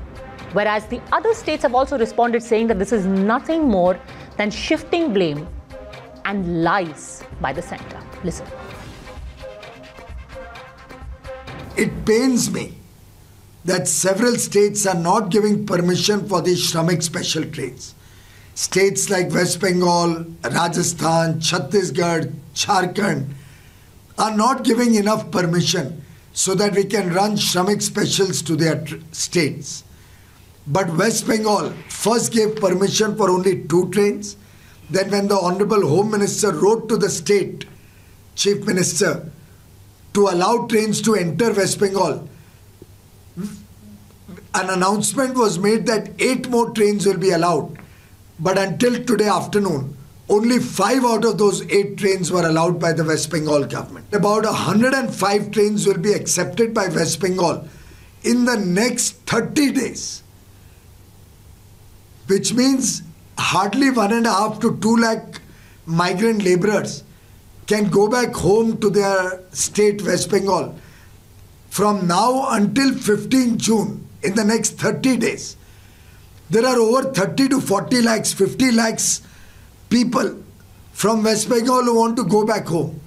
whereas the other states have also responded saying that this is nothing more than shifting blame and lies by the center. Listen. It pains me that several states are not giving permission for these Shramik special trains. States like West Bengal, Rajasthan, Chhattisgarh, Jharkhand are not giving enough permission so that we can run Shramik specials to their states. But West Bengal first gave permission for only two trains. Then, when the Honorable Home Minister wrote to the state Chief Minister to allow trains to enter West Bengal, an announcement was made that eight more trains will be allowed. But until today afternoon, only five out of those eight trains were allowed by the West Bengal government. About 105 trains will be accepted by West Bengal in the next 30 days, which means hardly one and a half to two lakh migrant laborers can go back home to their state, West Bengal, from now until 15 June in the next 30 days. There are over 30 to 40 lakhs, 50 lakhs people from West Bengal who want to go back home.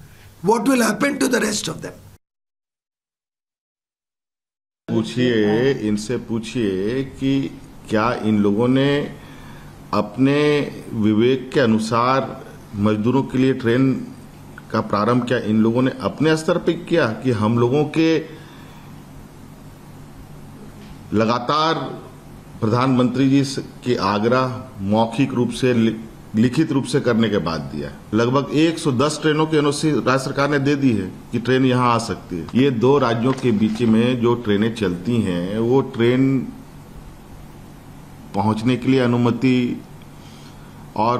What will happen to the rest of them? पूछिए इनसे पूछिए कि क्या इन लोगों ने अपने विवेक के अनुसार मजदूरों के लिए ट्रेन का प्रारंभ क्या, इन लोगों ने अपने स्तर पर किया कि हम लोगों के लगातार प्रधानमंत्री जी के आग्रह मौखिक रूप से लिखित रूप से करने के बाद दिया। लगभग 110 ट्रेनों की एनओसी राज्य सरकार ने दे दी है कि ट्रेन यहाँ आ सकती है। ये दो राज्यों के बीच में जो ट्रेनें चलती हैं, वो ट्रेन पहुँचने के लिए अनुमति और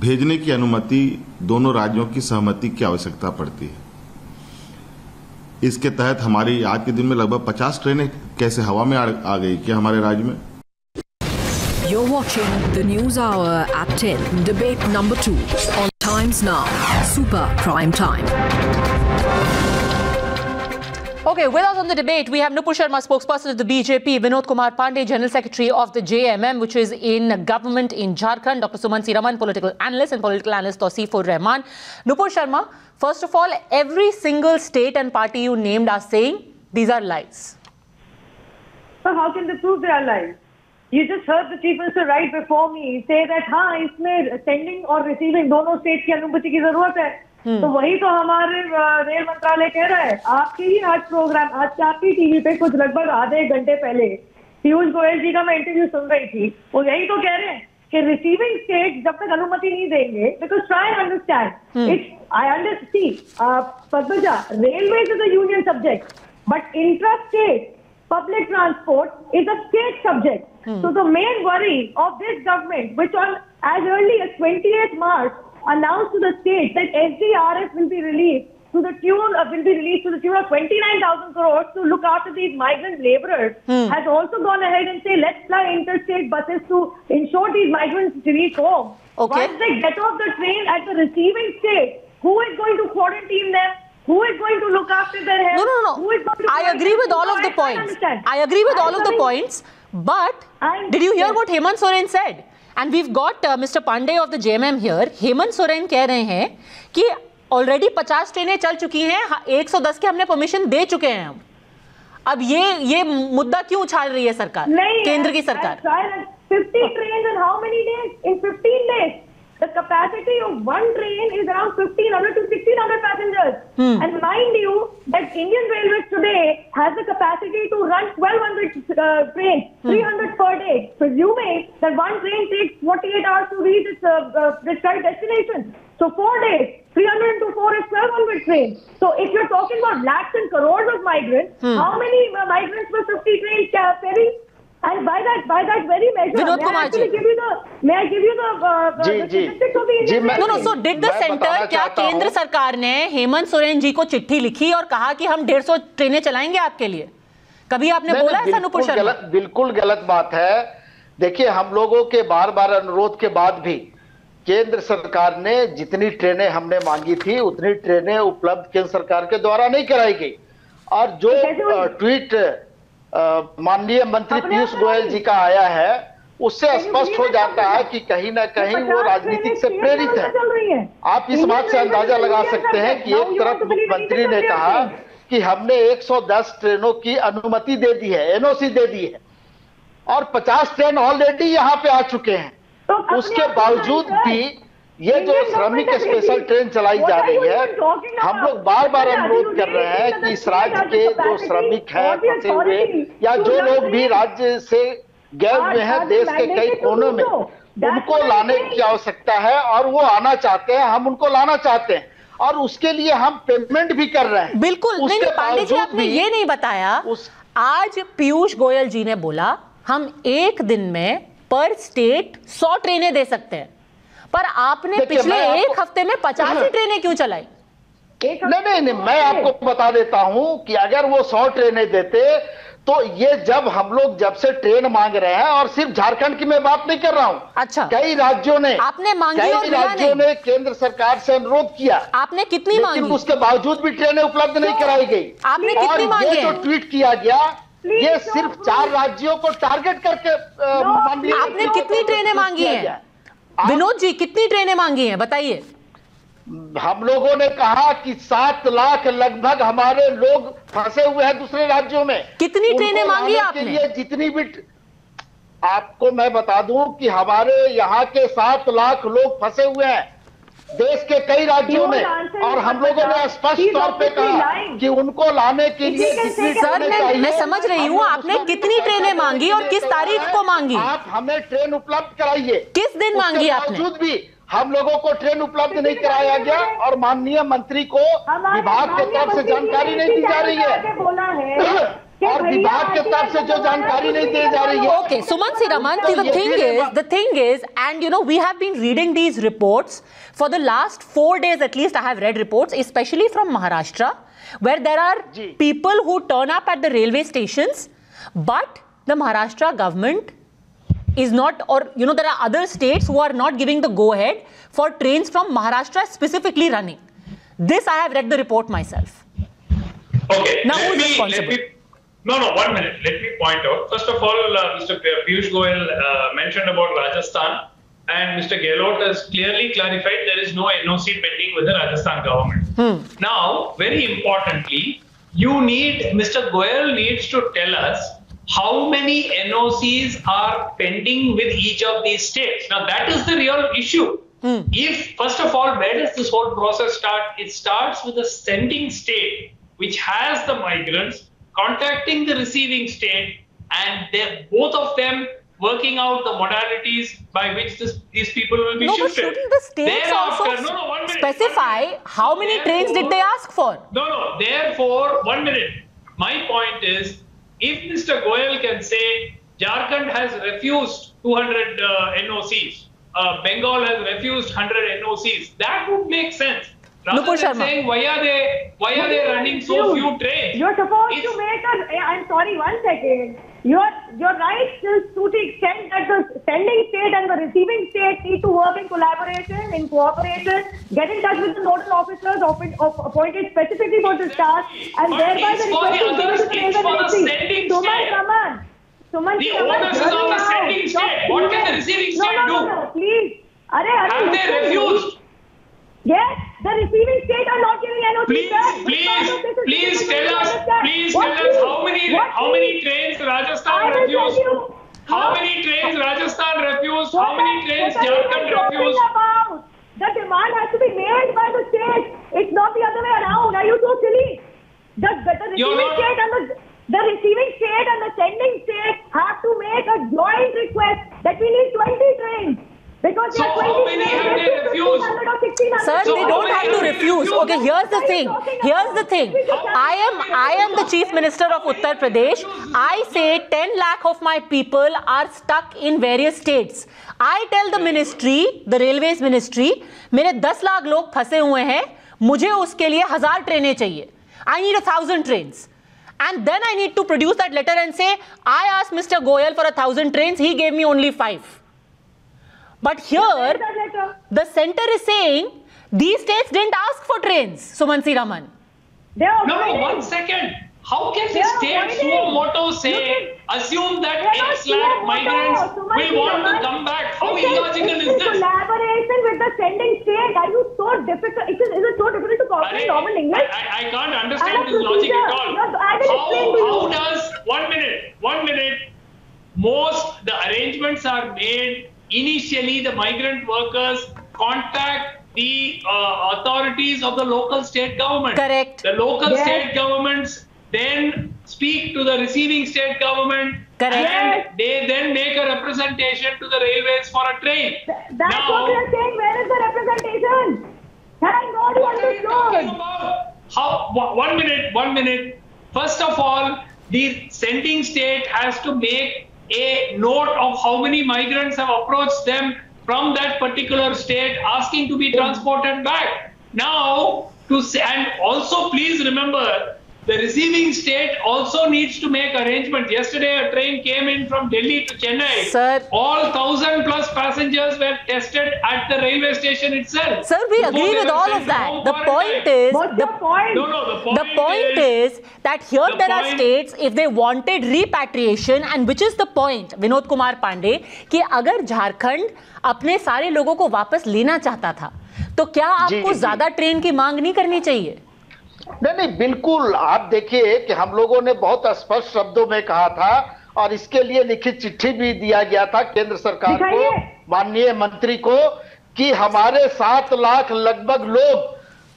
भेजने की अनुमति दोनों राज्यों की सहमति की आवश्यकता पड़ती है इसके तहत हमारी आज के दिन में लगभग 50 ट्रेनें कैसे हवा में आ, गई क्या हमारे राज्य में You're watching the News Hour at 10, debate number 2 on Times Now, Super Prime Time. Okay, with us on the debate, we have Nupur Sharma, spokesperson of the BJP, Vinod Kumar Pandey, General Secretary of the JMM, which is in government in Jharkhand, Dr. Suman Siraman, political analyst, and political analyst Tosifur Rahman. Nupur Sharma, first of all, every single state and party you named are saying these are lies. So how can they prove they are lies? You just heard the chief minister right before me say that हाँ इसमें sending और receiving दोनों state की अनुमति की जरूरत है तो वही तो हमारे रेल मंत्रालय कह रहा है आपके ही आज प्रोग्राम आज के आपकी टीवी पे कुछ लगभग आधे एक घंटे पहले पीयूष गोयल जी का मैं इंटरव्यू सुन रही थी वो यही तो कह रहे हैं कि रिसीविंग स्टेट जब तक अनुमति नहीं देंगे because try. Understand it's I understand Padmaja railway is a union subject but intra state public transport is a state subject. So the main worry of this government, which on as early as 28th March announced to the state that SDRF will be released to the tune of, will be released to the tune of 29,000 crores to look after these migrant laborers, Hmm. has also gone ahead and say let's fly interstate buses to ensure these migrants reach home. Okay. Once they get off the train at the receiving state, who is going to quarantine them? Who is going to look after their health? No, no, no. Who is going to I agree with all of the points. I agree with all of the points. But did you hear what Hemant Soren said? And we got mister Pandey of the JMM here Hemant Soren कह रहे हैं कि already 50 ट्रेनें चल चुकी हैं 110 के हमने परमिशन दे चुके हैं हम। अब ये ये मुद्दा क्यों उछाल रही है सरकार? केंद्र की सरकार। 50 train in how many days in 15 days The capacity of one train is around 1500 to 1600 passengers. Hmm. And mind you, that Indian Railways today has the capacity to run 1200 uh, trains, Hmm. 300 per day, presuming that one train takes 48 hours to reach its uh, uh, prescribed destination. So four days, 300 into 4 is 1200 trains. So if you're talking about lakhs and crores of migrants, Hmm. how many uh, migrants will 50 trains ferry? And by that, by that very measure, Vinod may I Kumar actually ji. give you the, may I give you the, uh, the, जी, the जी. statistics of the Indian no, no, Railways? so did the center क्या केंद्र सरकार ने हेमंत सोरेन जी को चिट्ठी लिखी और कहा कि हम 150 ट्रेनें चलाएँगे आपके लिए कभी आपने नहीं, बोला नहीं, ऐसा नुपुर बिल्कुल शर्मा गलत बिल्कुल गलत बात है देखिए हम लोगों के बार बार अनुरोध के बाद भी केंद्र सरकार ने जितनी ट्रेनें हमने मांगी थी उतनी ट्रेनें उपलब्ध केंद्र सरकार के द्वारा नहीं कराई गई और जो अ, ट्वीट अ, माननीय मंत्री पीयूष गोयल जी का आया है उससे स्पष्ट हो जाता है कि कहीं ना कहीं वो राजनीतिक से प्रेरित है। आप इस बात से अंदाज़ा लगा सकते हैं कि एक तरफ़ मुख्यमंत्री ने कहा कि हमने 110 ट्रेनों की अनुमति दे दी है एनओसी दे दी है और 50 ट्रेन ऑलरेडी यहाँ पे आ चुके हैं। उसके बावजूद भी ये जो श्रमिक स्पेशल ट्रेन चलाई जा रही है। हम लोग बार बार अनुरोध कर रहे हैं कि इस राज्य के जो श्रमिक हैं फंसे हुए या जो लोग भी राज्य से गए हुए हैं देश के कई कोनों में उनको लाने की आवश्यकता है और वो आना चाहते हैं हम उनको लाना चाहते हैं। और उसके लिए हम पेमेंट भी कर रहे हैं। बिल्कुल नहीं नहीं पांडे जी आपने ये नहीं बताया। आज पीयूष गोयल जी ने बोला हम एक दिन में पर स्टेट सौ ट्रेनें दे सकते हैं। पर आपने पिछले एक हफ़्ते में 50 ही ट्रेनें क्यों चलाई? नहीं नहीं नहीं मैं आपको बता देता हूँ कि अगर वो सौ ट्रेनें देते तो ये जब हम लोग जब से ट्रेन मांग रहे हैं और सिर्फ़ झारखंड की मैं बात नहीं कर रहा हूँ। अच्छा। कई राज्यों ने आपने मांगी कई राज्यों ने केंद्र सरकार से अनुरोध किया। आपने कितनी लेकिन मांगी? उसके बावजूद भी ट्रेनें उपलब्ध नहीं कराई गई। आपने और कितनी मांगी ये जो ट्वीट किया गया ये सिर्फ़ चार राज्यों को टारगेट करके आपने कितनी ट्रेनें मांगी हैं। विनोद जी कितनी ट्रेनें मांगी हैं बताइए। हम लोगों ने कहा कि सात लाख लगभग हमारे लोग फंसे हुए हैं दूसरे राज्यों में। कितनी ट्रेनें मांगी आपने? लिए जितनी भी आपको मैं बता दूँ कि हमारे यहाँ के सात लाख लोग फंसे हुए हैं। देश के कई राज्यों में। और हम लोगों ने स्पष्ट तौर पे कहा कि उनको लाने के लिए जितनी सर मैं मैं समझ रही हूँ आपने कितनी ट्रेनें मांगी और किस तारीख को मांगी? आप हमें ट्रेन उपलब्ध कराइए। किस दिन मांगी आपने? बावजूद भी हम लोगों को ट्रेन उपलब्ध नहीं कराया गया और माननीय मंत्री को विभाग के तरफ़ से जानकारी नहीं दी जा रही है और विभाग के तरफ से जो जानकारी नहीं दी जा रही है Okay, Suman Siraman, see, the ये thing मेरे is, the thing is, and you know, we have been reading these reports for the last four days at least. I have read reports, especially from Maharashtra, where there are people who turn up at the railway stations, but the Maharashtra government is not, or you know, there are other states who are not giving the go ahead for trains from Maharashtra specifically running. This I have read the report myself. Okay. Now, let who is me- responsible? let me- No, no, one minute. Let me point out. First of all, uh, Mr. Piyush Goyal uh, mentioned about Rajasthan, and Mr. Gehlot has clearly clarified there is no NOC pending with the Rajasthan government. Now, very importantly, you need, Mr. Goyal needs to tell us how many NOCs are pending with each of these states. Now, that is the real issue. If, first of all, where does this whole process start? It starts with the sending state, which has the migrants, contacting the receiving state, and they both of them working out the modalities by which this, these people will be No, but shouldn't the states also no, no, minute, specify how many trains did they ask for? No, no. Therefore, one minute. My point is, if Mr. Goyal can say Jharkhand has refused 200 uh, NOCs, uh, Bengal has refused 100 NOCs, that would make sense. Rather Nupur than Sharma. saying why are they why are they running so few trains? You're supposed to make a. I'm sorry, one second. You're you're right to the extent that the sending state and the receiving state need to work in collaboration, in cooperation, get in touch with the nodal officers appoint- of- appointed specifically for this task, and But thereby it's the request is given to the it's railway for the ministry. sending Suman state. Raman. Suman The onus is on the sending state. What can the receiving no, state no, do? No, no, please. Are, are Have they refused? Yes, the receiving state are not giving NOC. Please, sir. Please, part of this is please tell us, please What tell us how many, What how many trains Rajasthan I will tell refused? How many trains Rajasthan refused? How many trains what are you Jharkhand refused? about? The demand has to be made by the state. It's not the other way around. Are you so silly? The, the, the receiving state and the the receiving state and the sending state have to make a joint request that we need 20 trains. Because So how many have they refused? 1500 or 1600. Sir, So they don't have to refuse. refused? Okay, here's the thing. Here's the thing. I am I am the chief minister of Uttar Pradesh. I say 10 lakh of my people are stuck in various states. I tell the ministry, the railways ministry, मेरे 10 लाख लोग फंसे हुए हैं मुझे उसके लिए हज़ार ट्रेनें चाहिए I need a thousand trains. And then I need to produce that letter and say, I asked Mr. Goyal for a thousand trains, he gave me only five. But here, the center is saying these states didn't ask for trains, Sumansi Raman. They are No, no, one second. How can the They are state suo moto say, assume that They're X lakh migrants Suman will want to come back? How It is- illogical it is in this? collaboration with the sending state. Are you so difficult? Is it, is it so difficult to comprehend Arey, normal English? I, I, I can't understand this logic at all. No, I will explain to How, how does, one minute, one minute, most, the arrangements are made, initially the migrant workers contact the uh, authorities of the local state government. Correct. The local Yes. state governments then speak to the receiving state government Correct. and they then make a representation to the railways for a train. That's now, what we are saying. Where is the representation? Thank God you are talking understood. about? How? one- One minute. One minute. First of all, the sending state has to make a note of how many migrants have approached them from that particular state asking to be transported back. Now, to say, and also please remember, the receiving state also needs to make arrangements. Yesterday, a train came in from Delhi to Chennai. Sir. All thousand plus passengers were tested at the railway station itself. Sir, we before agree with all of that. The point is, What's the, point? No, no, the point, the point is, is, that here the there are states, if they wanted repatriation, and which is the point, Vinod Kumar Pandey, कि अगर झारखंड अपने सारे लोगों को वापस लेना चाहता था तो क्या आपको। ज़्यादा ट्रेन की मांग नहीं करनी चाहिए नहीं नहीं बिल्कुल। आप देखिए कि हम लोगों ने बहुत स्पष्ट शब्दों में कहा था और इसके लिए लिखित चिट्ठी भी दिया गया था केंद्र सरकार को माननीय मंत्री को कि हमारे सात लाख लगभग लोग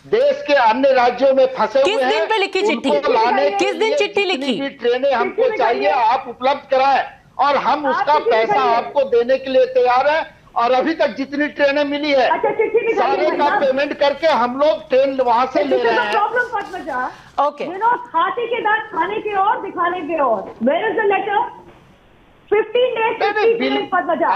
देश के अन्य राज्यों में फंसे हुए हैं। दिन पे लिखी चिट्ठी? उनको लाने किस दिन चिट्ठी लिखी? ट्रेनें हमको चाहिए आप उपलब्ध कराएँ और हम उसका पैसा आपको देने के लिए तैयार हैं। और अभी तक जितनी ट्रेनें मिली है अच्छा सारे का पेमेंट करके हम लोग ट्रेन वहाँ से ले रहे हैं। प्रॉब्लम ओके यू हाथी के दांत खाने के और दिखाने के और। Where is the letter 15 days 50 days Padmaja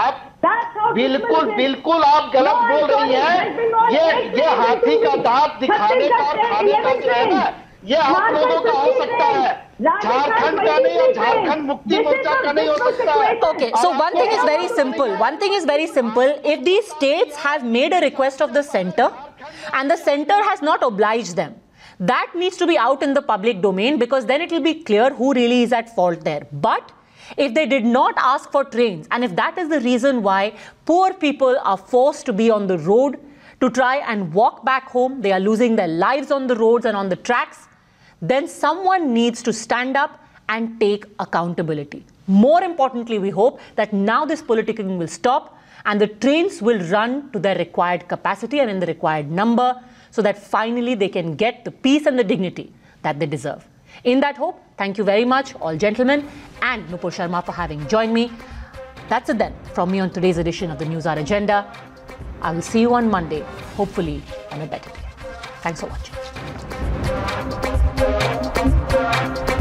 That's how बिल्कुल बिल्कुल आप गलत बोल रही हैं। ये ये हाथी का दांत दिखाने का और खाने का जो है ना ये आप झारखंड लोगों का हो छत्तीस सकता दिन, है राजस्थान झारखंड का नहीं और झारखंड मुक्ति मोर्चा का नहीं हो सकता है Okay, so one thing is very simple. One thing is very simple. If these states have made a request of the center and the center has not obliged them, that needs to be out in the public domain because then it will be clear who really is at fault there. But if they did not ask for trains and if that is the reason why poor people are forced to be on the road to try and walk back home, they are losing their lives on the roads and on the tracks, then someone needs to stand up and take accountability. More importantly, we hope that now this politicking will stop and the trains will run to their required capacity and in the required number so that finally they can get the peace and the dignity that they deserve. In that hope, thank you very much, all gentlemen, and Nupur Sharma for having joined me. That's it then from me on today's edition of the News Hour Agenda. I will see you on Monday, hopefully on a better day. Thanks for watching. Thank you.